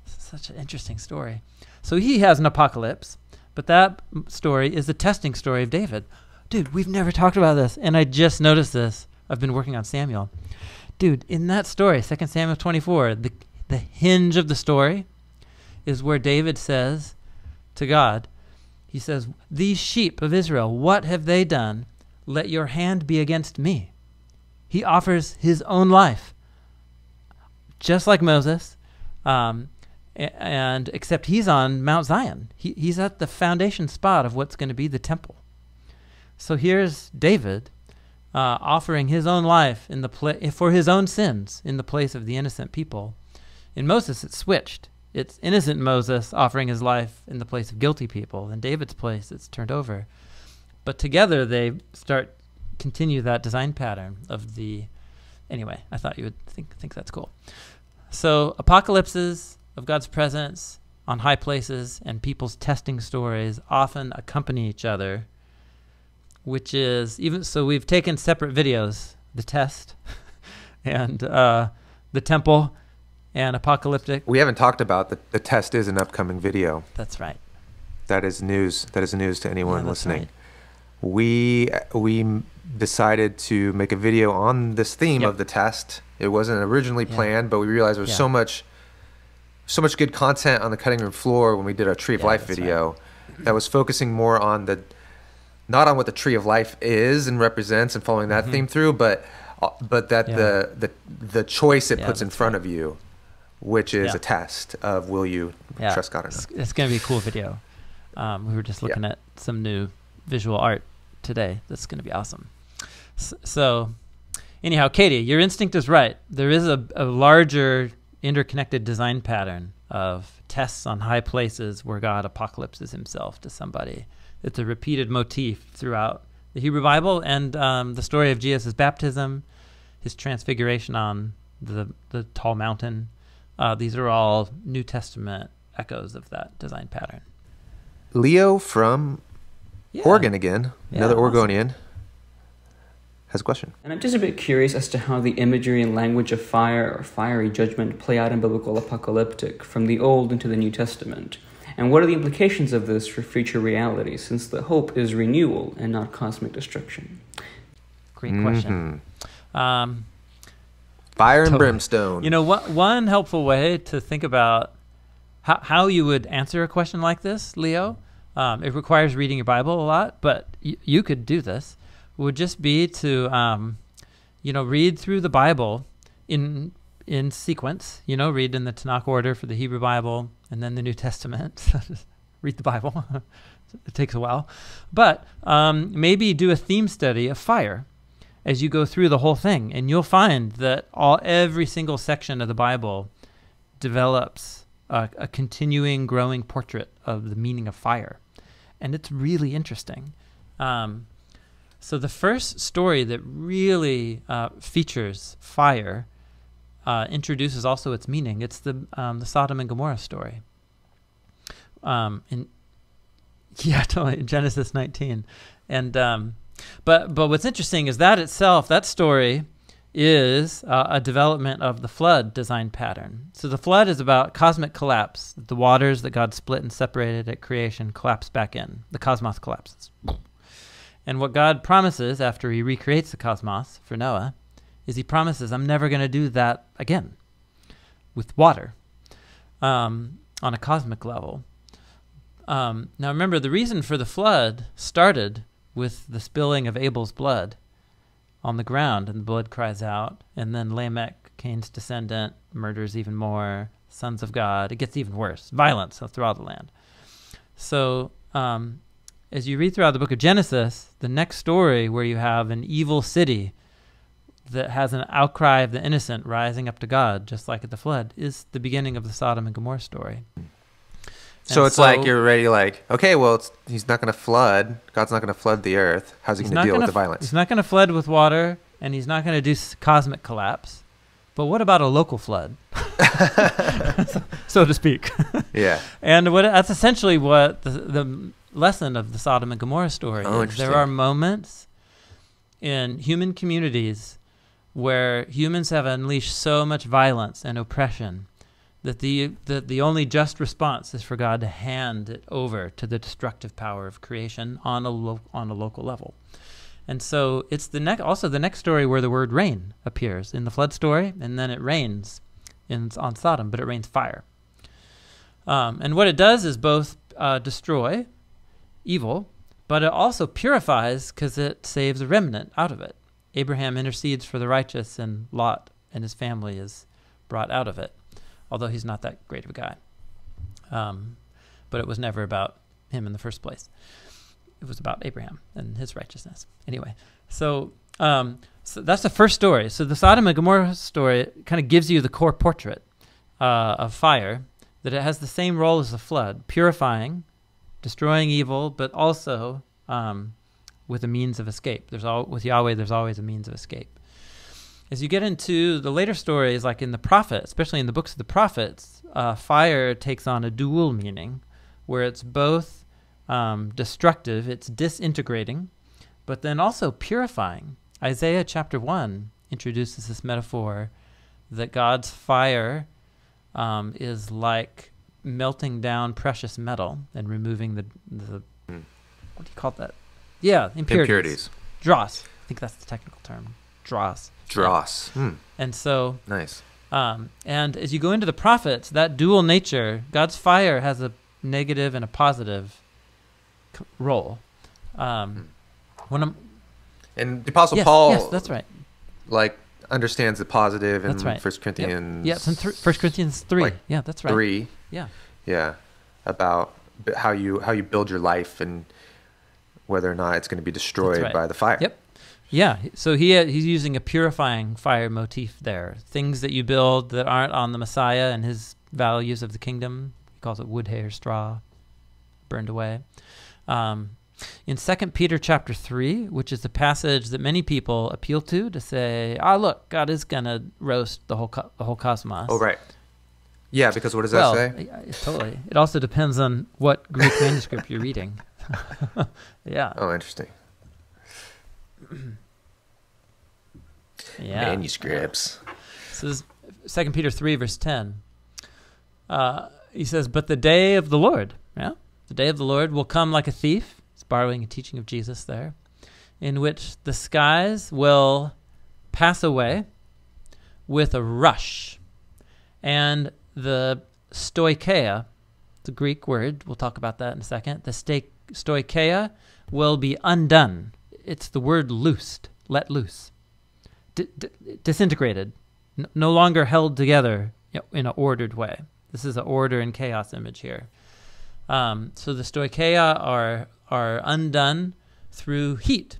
Such an interesting story. So he has an apocalypse, but that story is the testing story of David. Dude, we've never talked about this, and I just noticed this. I've been working on Samuel. Dude, in that story, 2 Samuel 24, the, the hinge of the story is where David says to God, he says, These sheep of Israel, what have they done? Let your hand be against me. He offers his own life, just like Moses, um, and except he's on Mount Zion. He, he's at the foundation spot of what's going to be the temple. So here's David uh, offering his own life in the pla- for his own sins in the place of the innocent people. In Moses, it's switched. It's innocent Moses offering his life in the place of guilty people. In David's place, it's turned over. But together, they start continue that design pattern of the. Anyway, I thought you would think think that's cool. So apocalypses of God's presence on high places and people's testing stories often accompany each other, which is even so. We've taken separate videos: the test <laughs> and uh, the temple and apocalyptic. We haven't talked about the, the test is an upcoming video. That's right. That is news. That is news to anyone Yeah, listening. right. We we decided to make a video on this theme Yep. of the test. It wasn't originally Yeah. planned, but we realized there was Yeah. so much so much good content on the cutting room floor when we did our Tree of Yeah, Life video that was focusing more on the not on what the Tree of Life is and represents and following that Mhm. theme through, but uh, but that Yeah. the the the choice it Yeah, puts in front right. of you, which is a test of will you trust God or it's, not. it's going to be a cool video. Um, we were just looking at some new visual art today. That's going to be awesome. So, anyhow, Katie, your instinct is right. There is a, a larger interconnected design pattern of tests on high places where God apocalypses himself to somebody. It's a repeated motif throughout the Hebrew Bible and um, the story of Jesus' baptism, his transfiguration on the, the tall mountain. Uh, these are all New Testament echoes of that design pattern. Leo from Yeah. Oregon again, Yeah, another awesome. Oregonian, has a question. And I'm just a bit curious as to how the imagery and language of fire or fiery judgment play out in biblical apocalyptic from the Old into the New Testament. And what are the implications of this for future reality, since the hope is renewal and not cosmic destruction? Great question. Um, Fire and Totally. brimstone. you know, one, one helpful way to think about how, how you would answer a question like this, Leo, um, it requires reading your Bible a lot, but y- you could do this, would just be to, um, you know, read through the Bible in in sequence. You know, read in the Tanakh order for the Hebrew Bible and then the New Testament. <laughs> read the Bible. <laughs> it takes a while. But um, maybe do a theme study of fire as you go through the whole thing, and you'll find that all every single section of the Bible develops a, a continuing, growing portrait of the meaning of fire, and it's really interesting. Um, so the first story that really uh, features fire uh, introduces also its meaning. It's the um, the Sodom and Gomorrah story. Um, in <laughs> yeah, totally Genesis 19, and um, but but what's interesting is that itself, that story, is uh, a development of the flood design pattern. So the flood is about cosmic collapse. The waters that God split and separated at creation collapse back in. The cosmos collapses. And what God promises after He recreates the cosmos for Noah is He promises, "I'm never going to do that again with water um, on a cosmic level." Um, now remember, the reason for the flood started with the spilling of Abel's blood on the ground, and the blood cries out, and then Lamech, Cain's descendant, murders even more sons of God. It gets even worse, violence throughout the land. So um, as you read throughout the book of Genesis, the next story where you have an evil city that has an outcry of the innocent rising up to God, just like at the flood, is the beginning of the Sodom and Gomorrah story. So And it's like you're already like, okay, well, it's, he's not going to flood. God's not going to flood the earth. How's he going to deal with gonna the violence? He's not going to flood with water, and he's not going to do cosmic collapse. But what about a local flood, <laughs> <laughs> so to speak? Yeah. And what that's essentially what the, the lesson of the Sodom and Gomorrah story Oh, is. There are moments in human communities where humans have unleashed so much violence and oppression that the that the only just response is for God to hand it over to the destructive power of creation on a lo- on a local level. And so it's the next also the next story where the word rain appears in the flood story, and then it rains in on Sodom, but it rains fire. Um, and what it does is both uh, destroy evil, but it also purifies because it saves a remnant out of it. Abraham intercedes for the righteous, and Lot and his family is brought out of it, although he's not that great of a guy. Um, but it was never about him in the first place. It was about Abraham and his righteousness. Anyway, so um, so that's the first story. So the Sodom and Gomorrah story kind of gives you the core portrait uh, of fire, that it has the same role as the flood, purifying, destroying evil, but also um, with a means of escape. There's all with Yahweh. There's always a means of escape. As you get into the later stories, like in the prophet, especially in the books of the prophets, uh, fire takes on a dual meaning, where it's both um, destructive, it's disintegrating, but then also purifying. Isaiah chapter 1 introduces this metaphor that God's fire um, is like melting down precious metal and removing the, the Hmm. what do you call that? Yeah, impurities. Impurities. Dross. I think that's the technical term. Dross. Dross. Hmm. And so Nice. um, and as you go into the prophets, that dual nature, God's fire has a negative and a positive c- role. Um, when I'm, And the Apostle yes, Paul, yes, that's right. like, understands the positive in That's right. First Corinthians Yeah, it's in th- First Corinthians three. like yeah, that's right. 3. Yeah, Yeah. About how you how you build your life and whether or not it's going to be destroyed right. by the fire. Yep. yeah. So he he's using a purifying fire motif there. Things that you build that aren't on the Messiah and his values of the kingdom. He calls it wood, hay, or straw, burned away. Um, in Second Peter chapter three, which is a passage that many people appeal to to say, "Ah, look, God is gonna roast the whole co- the whole cosmos." Oh, right. Yeah, because what does well, that say? yeah, yeah, totally. It also depends on what Greek <laughs> manuscript you're reading. <laughs> yeah, Oh, interesting. yeah. Manuscripts. This is Second Peter three verse ten. Uh, he says, "But the day of the Lord, yeah, the day of the Lord will come like a thief." It's borrowing a teaching of Jesus there, in which the skies will pass away with a rush, and the stoicheia, the Greek word, we'll talk about that in a second. The stoicheia will be undone. It's the word loosed, let loose, D- disintegrated, no longer held together in an ordered way. This is an order and chaos image here. Um, so the stoicheia are are undone through heat,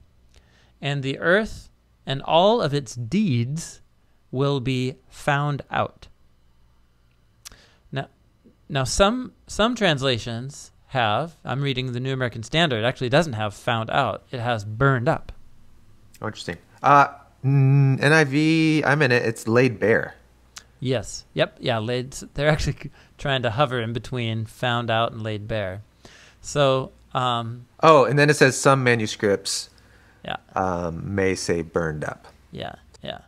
and the earth and all of its deeds will be found out. Now, some some translations have. I'm reading the New American Standard. Actually doesn't have found out. It has burned up. Oh, interesting. Uh, NIV, I'm in it. It's laid bare. Yes. Yep. Yeah. Laid. They're actually <laughs> trying to hover in between found out and laid bare. So, um, Oh, and then it says some manuscripts yeah, um, may say burned up. yeah, yeah.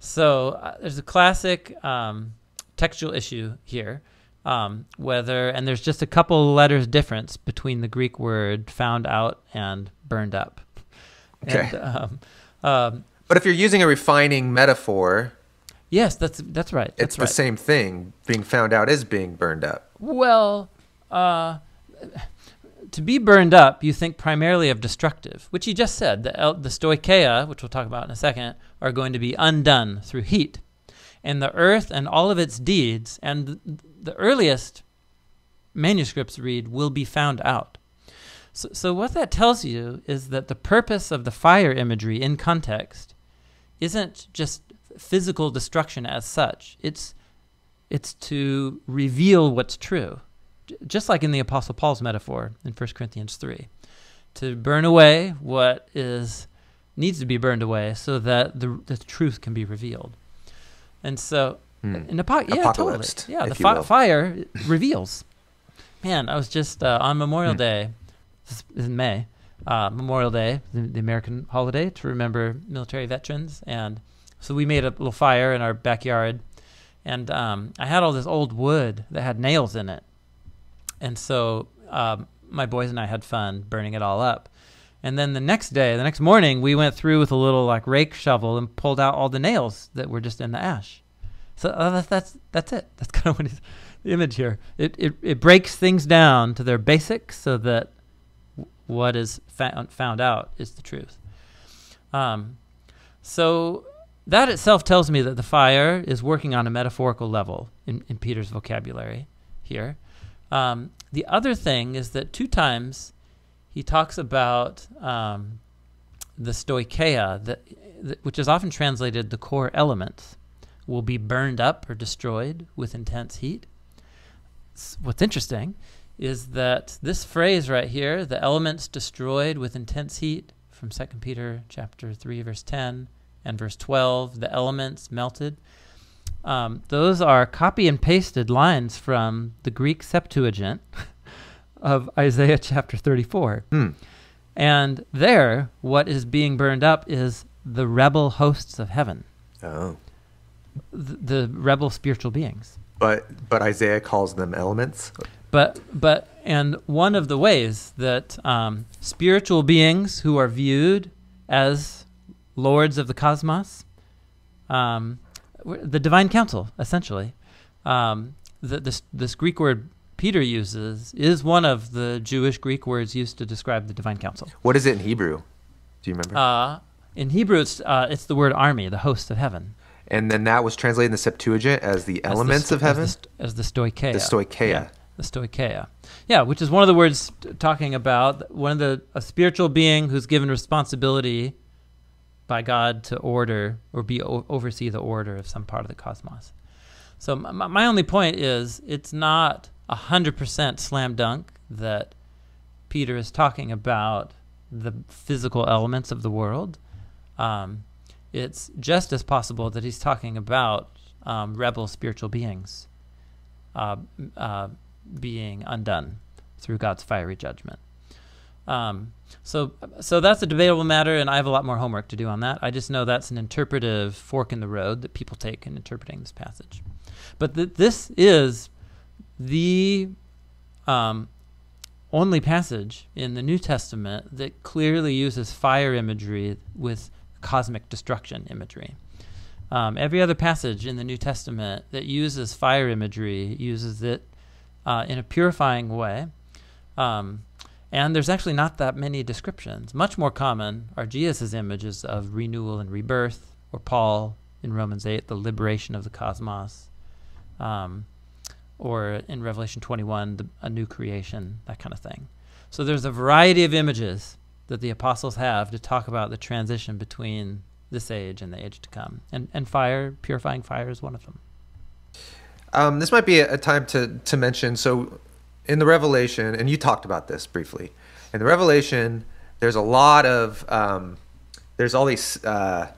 So uh, there's a classic um, textual issue here. Um, whether and there's just a couple letters difference between the Greek word found out and burned up. Okay. And, um, um, But if you're using a refining metaphor, yes, that's that's right. That's it's right. the same thing. Being found out is being burned up. Well, uh, to be burned up, you think primarily of destructive, which you just said. The, el- the stoicheia, which we'll talk about in a second, are going to be undone through heat. And the earth and all of its deeds, and the earliest manuscripts read, will be found out. So, so what that tells you is that the purpose of the fire imagery in context isn't just physical destruction as such. It's it's to reveal what's true. J- Just like in the Apostle Paul's metaphor in 1 Corinthians 3. To burn away what is needs to be burned away so that the, the truth can be revealed. And so Hmm. in apo- yeah, totally. Yeah, the fi- fire reveals. Man, I was just uh, on Memorial Hmm. Day, this is in May, uh, Memorial Day, the, the American holiday to remember military veterans, and so we made a little fire in our backyard, and um, I had all this old wood that had nails in it, and so um, my boys and I had fun burning it all up. And then the next day, the next morning, we went through with a little like rake shovel and pulled out all the nails that were just in the ash. So uh, that's that's it. That's kind of what the image here. It, it it breaks things down to their basics so that what is found found out is the truth. Um, so that itself tells me that the fire is working on a metaphorical level in, in Peter's vocabulary here. Um, the other thing is that two times he talks about um, the stoicheia, that, which is often translated the core elements, will be burned up or destroyed with intense heat. What's interesting is that this phrase right here, the elements destroyed with intense heat, from 2 Peter chapter 3, verse 10 and verse 12, the elements melted. Um, those are copy and pasted lines from the Greek Septuagint <laughs> of Isaiah chapter 34. Hmm. And there, what is being burned up is the rebel hosts of heaven, Oh. Th- the rebel spiritual beings. But but Isaiah calls them elements. But but and one of the ways that um, spiritual beings who are viewed as lords of the cosmos, um, the divine council, essentially, um, the, this this Greek word Peter uses is one of the Jewish Greek words used to describe the divine council. What is it in Hebrew? Do you remember? Uh, in Hebrew, it's uh, it's the word army, the host of heaven. And then that was translated in the Septuagint as the as the elements sto- of heaven. as the, as the stoicheia. The stoicheia. Yeah, the stoicheia. Yeah, which is one of the words talking about one of the a spiritual being who's given responsibility by God to order or be o- oversee the order of some part of the cosmos. So my, my- my only point is it's not a hundred percent slam dunk that Peter is talking about the physical elements of the world. Um, it's just as possible that he's talking about um, rebel spiritual beings uh, uh, being undone through God's fiery judgment. Um, so, so that's a debatable matter, and I have a lot more homework to do on that. I just know that's an interpretive fork in the road that people take in interpreting this passage. But th- this is the um, only passage in the New Testament that clearly uses fire imagery with cosmic destruction imagery. Um, every other passage in the New Testament that uses fire imagery uses it uh, in a purifying way. Um, and there's actually not that many descriptions. Much more common are Jesus' images of renewal and rebirth, or Paul in Romans 8, the liberation of the cosmos, um, or in Revelation 21, the, a new creation, that kind of thing. So there's a variety of images that the apostles have to talk about the transition between this age and the age to come. And, and fire, purifying fire, is one of them. Um, this might be a, time to to mention. So, in the Revelation, and you talked about this briefly. In the Revelation, there's a lot of um, there's all these uh,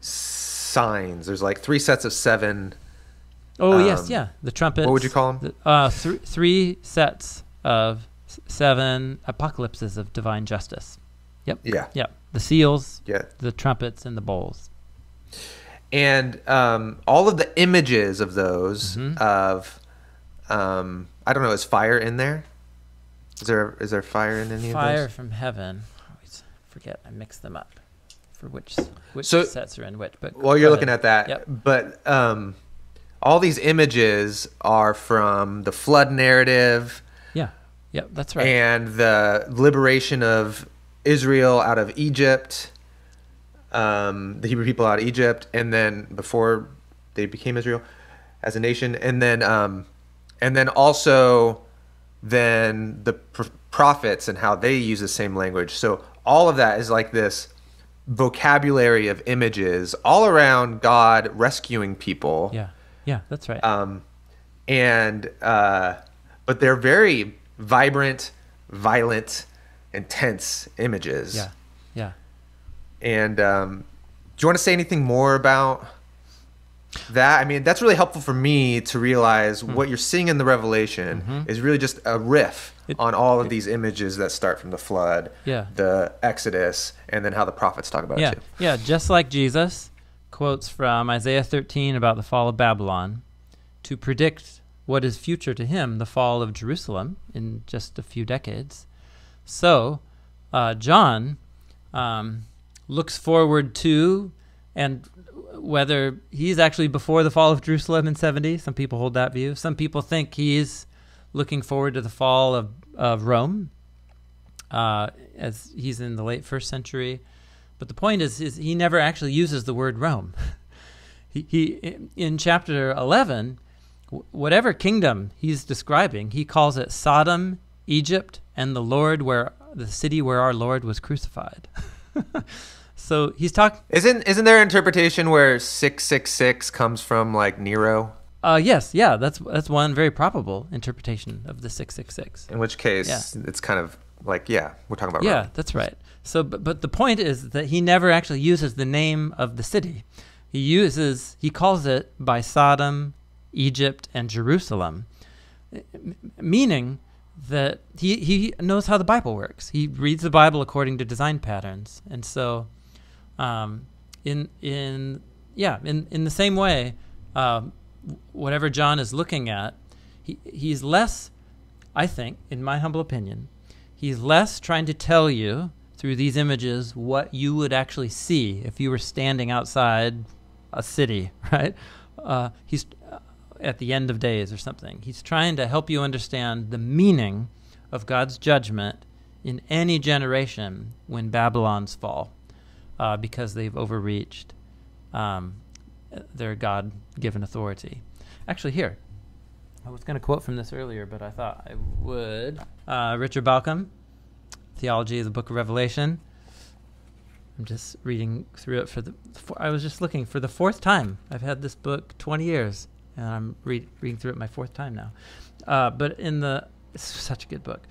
signs. There's like three sets of seven. Oh yes, Um, yeah, the trumpets. what would you call 'em? The, uh, th- three sets of seven apocalypses of divine justice. Yep. Yeah, Yep. The seals, yeah. the trumpets, and the bowls. and um, all of the images of those Mhm. of um, I don't know is fire in there? Is there is there fire in any of these? Fire from heaven. I always forget. I mix them up. For which which So- sets are in which? But those? Well, you're go looking at that, Yep. but um, all these images are from the flood narrative. Yep. That's right. and the liberation of Israel out of Egypt, um, the Hebrew people out of Egypt, and then before they became Israel as a nation, and then um, and then also then the pr- prophets and how they use the same language. So all of that is like this vocabulary of images all around God rescuing people. Yeah. Yeah, that's right. Um, and uh, but they're very vibrant, violent, intense images. yeah. Yeah. And um, do you want to say anything more about that? I mean, that's really helpful for me to realize what you're seeing in the Revelation is really just a riff. It- on all of these images that start from the flood, Yeah. the Exodus, and then how the prophets talk about yeah, it too. yeah, just like Jesus quotes from Isaiah 13 about the fall of Babylon to predict what is future to him, the fall of Jerusalem in just a few decades. So, uh, John um, looks forward to, and whether he's actually before the fall of Jerusalem in 70, some people hold that view. Some people think he's looking forward to the fall of, of Rome, uh, as he's in the late first century. But the point is, is he never actually uses the word Rome. <laughs> he, he in chapter 11, wh- whatever kingdom he's describing, he calls it Sodom, Egypt, and the Lord where the city where our Lord was crucified. <laughs> so he's talking. Isn't isn't there an interpretation where six six six comes from like Nero? Uh, yes, yeah, that's that's one very probable interpretation of the six six six. In which case, Yeah. it's kind of like yeah, we're talking about Yeah, Rome. that's right. So, but, but the point is that he never actually uses the name of the city. He uses, he calls it by Sodom, Egypt, and Jerusalem, meaning that he, he knows how the Bible works. He reads the Bible according to design patterns. And so, um, in, in, yeah, in, in the same way, um, whatever John is looking at, he, he's less, I think, in my humble opinion, he's less trying to tell you through these images what you would actually see if you were standing outside a city, <laughs> right? Uh, he's uh, at the end of days or something. He's trying to help you understand the meaning of God's judgment in any generation when Babylon's fall, uh, because they've overreached um, their God-given authority. Actually, here, I was going to quote from this earlier, but I thought I would. Uh, Richard Bauckham, Theology of the Book of Revelation. I'm just reading through it for the. For, I was just looking for the fourth time. I've had this book 20 years, and I'm read, reading through it my fourth time now. Uh, but in the, it's such a good book.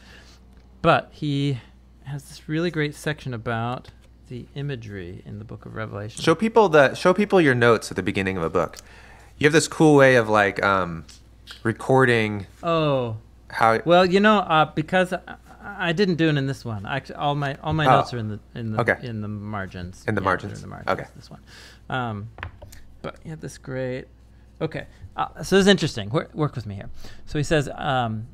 But he has this really great section about the imagery in the Book of Revelation. Show people the show people your notes at the beginning of a book. You have this cool way of like um, recording oh, how. Well, you know, uh, because I, I didn't do it in this one. Actually, all my all my Oh. notes are in the in the Okay. in the margins. In the Yeah, margins. In the margins. Okay. This one. Um, but you have this great. Okay, uh, so this is interesting. Work, work with me here. So he says, um,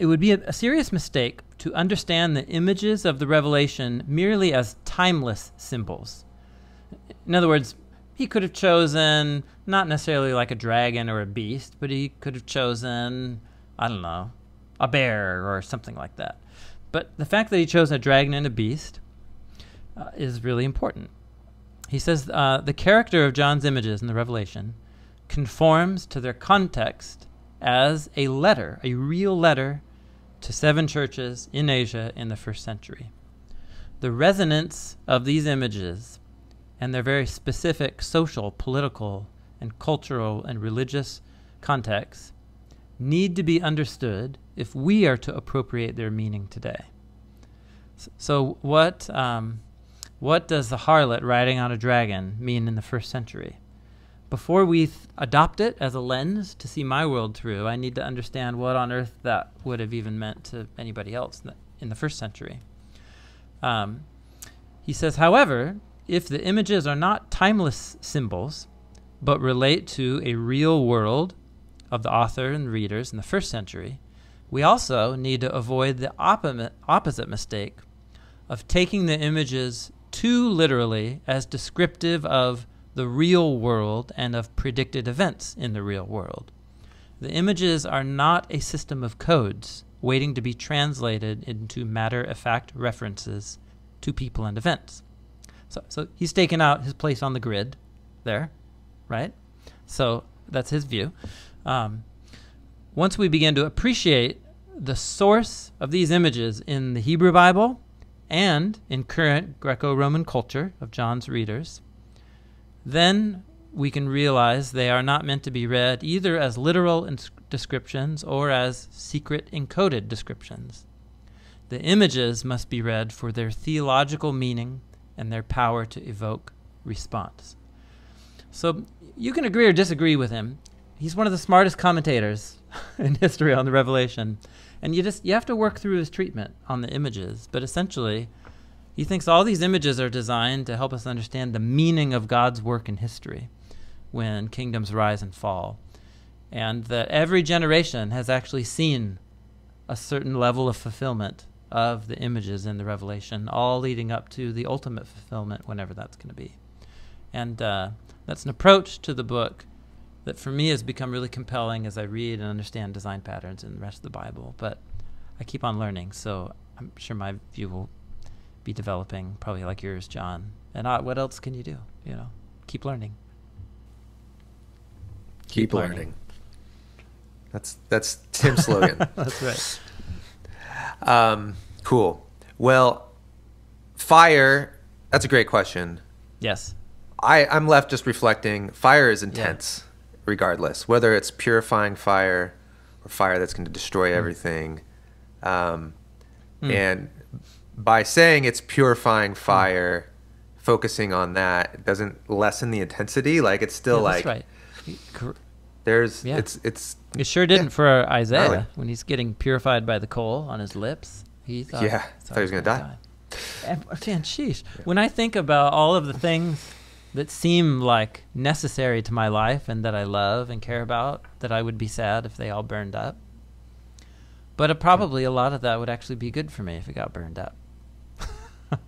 it would be a, a serious mistake to understand the images of the revelation merely as timeless symbols. In other words, he could have chosen not necessarily like a dragon or a beast, but he could have chosen, I don't know, a bear or something like that. But the fact that he chose a dragon and a beast uh, is really important. He says uh, the character of John's images in the Revelation conforms to their context as a letter, a real letter to seven churches in Asia in the first century. The resonance of these images and their very specific social, political, and cultural and religious contexts need to be understood if we are to appropriate their meaning today. So, what, um, what does the harlot riding on a dragon mean in the first century? Before we adopt it as a lens to see my world through, I need to understand what on earth that would have even meant to anybody else in the, in the first century. Um, he says, however, if the images are not timeless symbols, but relate to a real world of the author and readers in the first century, we also need to avoid the opposite mistake of taking the images too literally as descriptive of the real world and of predicted events in the real world. The images are not a system of codes waiting to be translated into matter of fact references to people and events. So, so he's taken out his place on the grid there, right? So that's his view. Um, once we begin to appreciate the source of these images in the Hebrew Bible and in current Greco Roman culture of John's readers, then we can realize they are not meant to be read either as literal descriptions or as secret encoded descriptions. The images must be read for their theological meaning and their power to evoke response. So you can agree or disagree with him. He's one of the smartest commentators <laughs> in history on the Revelation. And you just you have to work through his treatment on the images, but essentially he thinks all these images are designed to help us understand the meaning of God's work in history when kingdoms rise and fall. And that every generation has actually seen a certain level of fulfillment of the images in the Revelation, all leading up to the ultimate fulfillment, whenever that's going to be. And uh, that's an approach to the book that for me has become really compelling as I read and understand design patterns in the rest of the Bible. But I keep on learning, so I'm sure my view will be developing, probably like yours, Jon. And uh, what else can you do? You know, keep learning. Keep, learning. That's that's Tim's slogan. <laughs> That's right. Um, cool. Well, fire. That's a great question. Yes. I I'm left just reflecting. Fire is intense, regardless whether it's purifying fire or fire that's going to destroy everything. Um, Mm. And by saying it's purifying fire, focusing on that it doesn't lessen the intensity. Like it's still Yeah, like that's right. There's Yeah. it's it's It sure didn't for Isaiah when he's getting purified by the coal on his lips. He thought, Yeah, thought he was gonna die. And, man, sheesh. When I think about all of the things that seem like necessary to my life and that I love and care about, that I would be sad if they all burned up. But probably a lot of that would actually be good for me if it got burned up.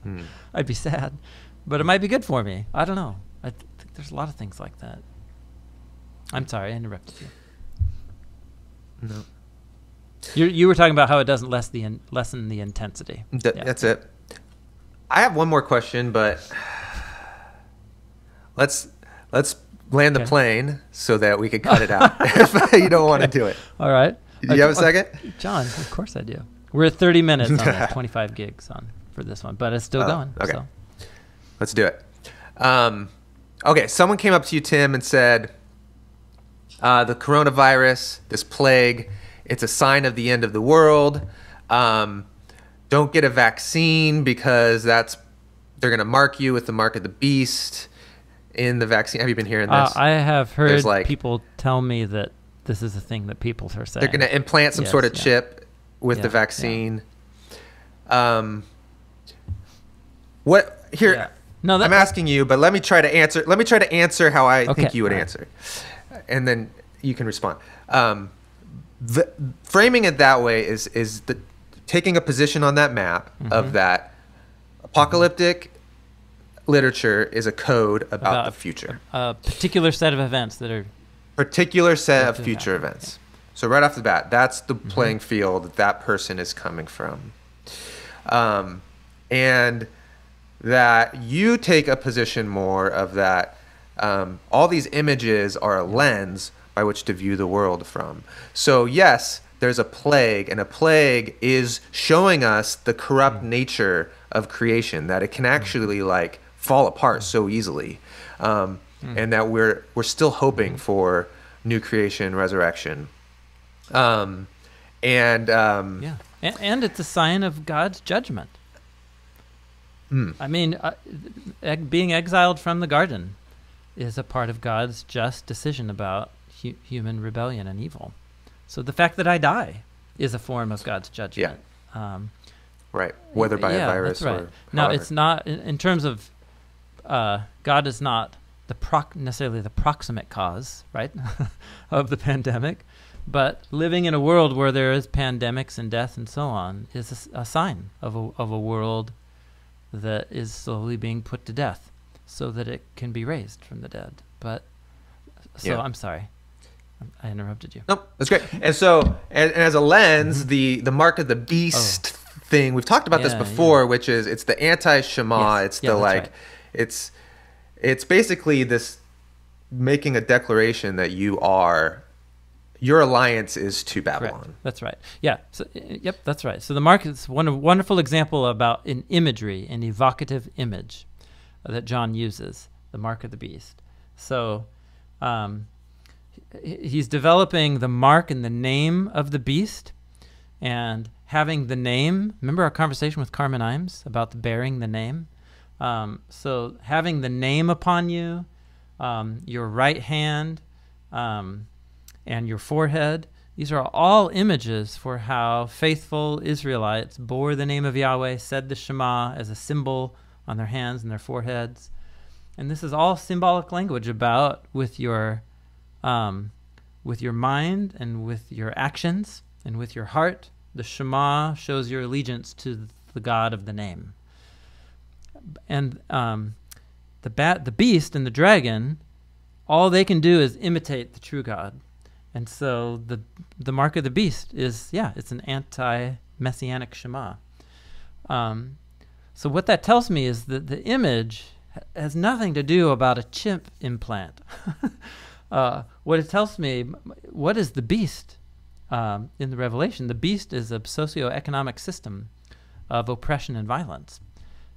Hmm. <laughs> I'd be sad, but it might be good for me. I don't know. I th- think there's a lot of things like that. I'm sorry, I interrupted you. no. You you were talking about how it doesn't less the in, lessen the intensity. Th- Yeah. That's it. I have one more question, but <sighs> let's let's land the plane so that we can cut it out. <laughs> <laughs> if you don't want to do it. All right. Do you have a second? Jon, of course I do. We're at 30 minutes on that, 25 gigs on for this one, but it's still Oh, going. okay. So. Let's do it. Um, okay, someone came up to you, Tim, and said, uh, "The coronavirus, this plague, it's a sign of the end of the world. Um, don't get a vaccine because that's they're going to mark you with the mark of the beast in the vaccine. Have you been hearing Uh, this? I have heard There's like- people tell me that this is a thing that people are saying. they're going to implant some Yes, sort of yeah. chip with Yeah, the yeah. vaccine. Um, what here? Yeah. No, that, I'm asking you, but let me try to answer. Let me try to answer how I think you would right. answer, and then you can respond. Um, the, framing it that way is is the taking a position on that map Mm-hmm. of that apocalyptic literature is a code about, About the future, a particular set of events that are particular set of Future happen, events. So right off the bat, that's the Mm-hmm. playing field that that person is coming from, um, and that you take a position more of that um, all these images are a lens by which to view the world from. So yes, there's a plague, and a plague is showing us the corrupt nature of creation that it can actually like fall apart so easily, um, and that we're we're still hoping for new creation, resurrection, um, and um, yeah, and, and it's a sign of God's judgment. Hmm. I mean, uh, being exiled from the garden is a part of God's just decision about hu- human rebellion and evil. So the fact that I die is a form of God's judgment. Um, right, whether by yeah, a virus right. or no, however. it's not in, in terms of uh, God is not the proc- necessarily the proximate cause, right, <laughs> of the pandemic, but living in a world where there is pandemics and death and so on is a sign of a of a world that is slowly being put to death, so that it can be raised from the dead. But so Yeah. I'm sorry, I interrupted you. Nope, that's great. And so, and, and as a lens, the the mark of the beast thing we've talked about this Mm-hmm. Oh. Yeah, before, which is it's the anti-Shema. Yes. It's Yeah, the like, right. it's it's basically this making a declaration that you are your alliance is to Correct. Babylon. That's right. Yeah. So, yep, that's right. So the mark is one wonderful example about an imagery, an evocative image uh, that John uses, the mark of the beast. So um, he's developing the mark and the name of the beast, and having the name. Remember our conversation with Carmen Imes about the bearing the name. Um, so having the name upon you, um, your right hand. Um, and your forehead. These are all images for how faithful Israelites bore the name of Yahweh, said the Shema as a symbol on their hands and their foreheads. And this is all symbolic language about with your um, with your mind and with your actions and with your heart. The Shema shows your allegiance to the God of the name. And um, the bat, the beast, and the dragon, all they can do is imitate the true God. And so the the mark of the beast is yeah, it's an anti-messianic Shema. Um, so what that tells me is that the image has nothing to do about a chip implant. <laughs> uh, what it tells me, what is the beast um, in the Revelation? The beast is a socioeconomic system of oppression and violence.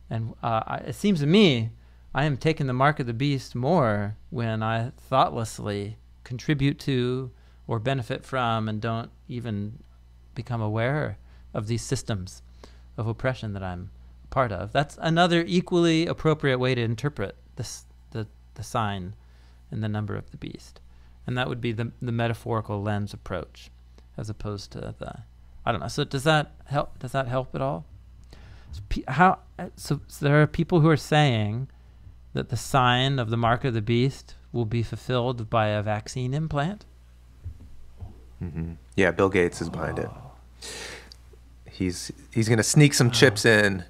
And uh, it seems to me, I am taking the mark of the beast more when I thoughtlessly contribute to or benefit from and don't even become aware of these systems of oppression that I'm part of. That's another equally appropriate way to interpret this the, the sign and the number of the beast. And that would be the the metaphorical lens approach as opposed to the I don't know. So does that help does that help at all? So how so, so there are people who are saying that the sign of the mark of the beast will be fulfilled by a vaccine implant. Hmm Yeah, Bill Gates is behind it. He's he's gonna sneak some chips in.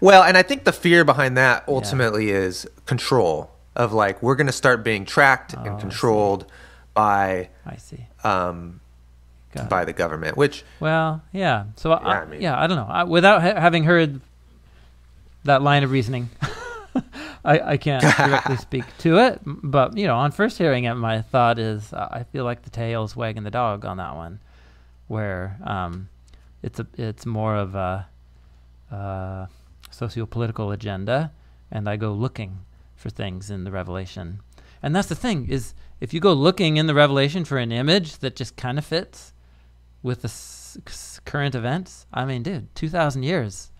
Well, and I think the fear behind that ultimately is control of like we're gonna start being tracked Oh, and controlled by I see. um, Got it. by the government, which Well, yeah. So Yeah, I I mean- yeah, I don't know. I, without ha- having heard that line of reasoning, <laughs> <laughs> I, I can't directly <laughs> speak to it. But you know, on first hearing it, my thought is uh, I feel like the tail's wagging the dog on that one, where um, it's a it's more of a uh, socio-political agenda, and I go looking for things in the Revelation. And that's the thing is, if you go looking in the Revelation for an image that just kind of fits with the s- current events, I mean, dude, two thousand years,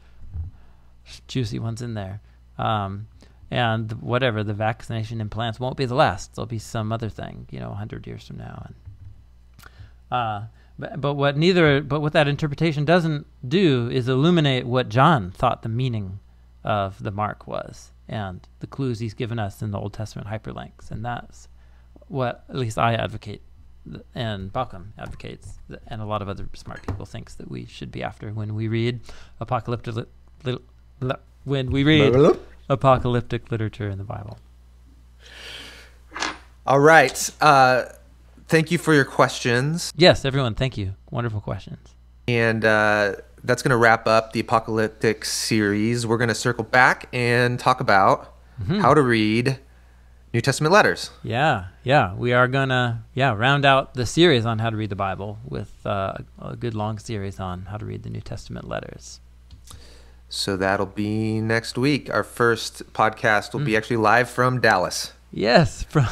juicy ones in there. Um, and whatever the vaccination implants won't be the last. There'll be some other thing, you know, hundred years from now. And uh, but, but what neither but what that interpretation doesn't do is illuminate what John thought the meaning of the mark was and the clues he's given us in the Old Testament hyperlinks, and that's what at least I advocate and Bauckham advocates, and a lot of other smart people thinks that we should be after when we read apocalyptic when we read apocalyptic literature in the Bible. all right. Uh, thank you for your questions. Yes, everyone, thank you. Wonderful questions. And uh, that's going to wrap up the apocalyptic series. We're going to circle back and talk about Mm-hmm. how to read New Testament letters. Yeah, yeah, we are gonna yeah round out the series on how to read the Bible with uh, a good long series on how to read the New Testament letters. So that'll be next week. Our first podcast will Mm. be actually live from Dallas Yes, from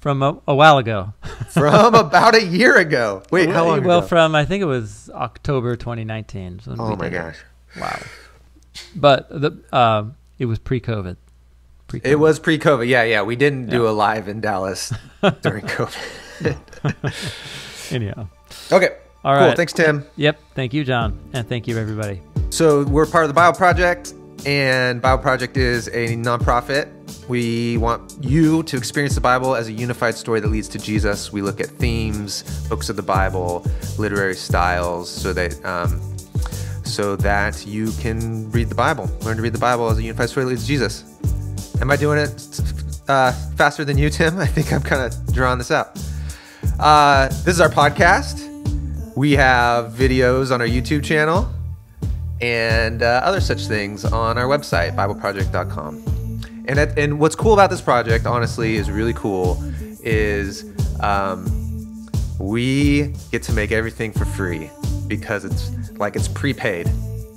from a, a while ago. <laughs> from about a year ago. Wait, how long well, ago? from I think it was October 2019. oh my it. gosh. Wow. But the uh, it was pre-COVID. Pre-COVID. It was pre COVID. Yeah, yeah. We didn't do a live in Dallas <laughs> during COVID. <laughs> anyhow. okay. All right. cool. Thanks, Tim. Yep. Thank you, Jon, and thank you, everybody. So we're part of the BibleProject, and BibleProject is a nonprofit. We want you to experience the Bible as a unified story that leads to Jesus. We look at themes, books of the Bible, literary styles, so that um, so that you can read the Bible, learn to read the Bible as a unified story that leads to Jesus. Am I doing it uh, faster than you, Tim? <laughs> I think I'm kind of drawing this out. Uh, this is our podcast. We have videos on our YouTube channel and uh, other such things on our website, BibleProject.com. And and what's cool about this project, honestly, is really cool. Is um, we get to make everything for free because it's like it's prepaid.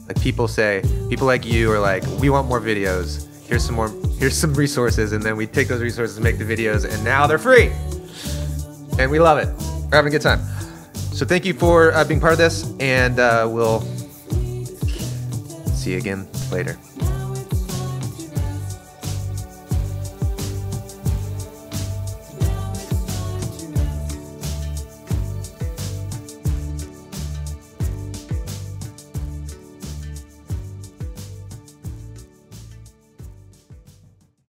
Like people say, people like you are like, we want more videos. Here's some more. Here's some resources, and then we take those resources and make the videos, and now they're free, and we love it. We're having a good time. So thank you for uh, being part of this, and uh, we'll see you again later.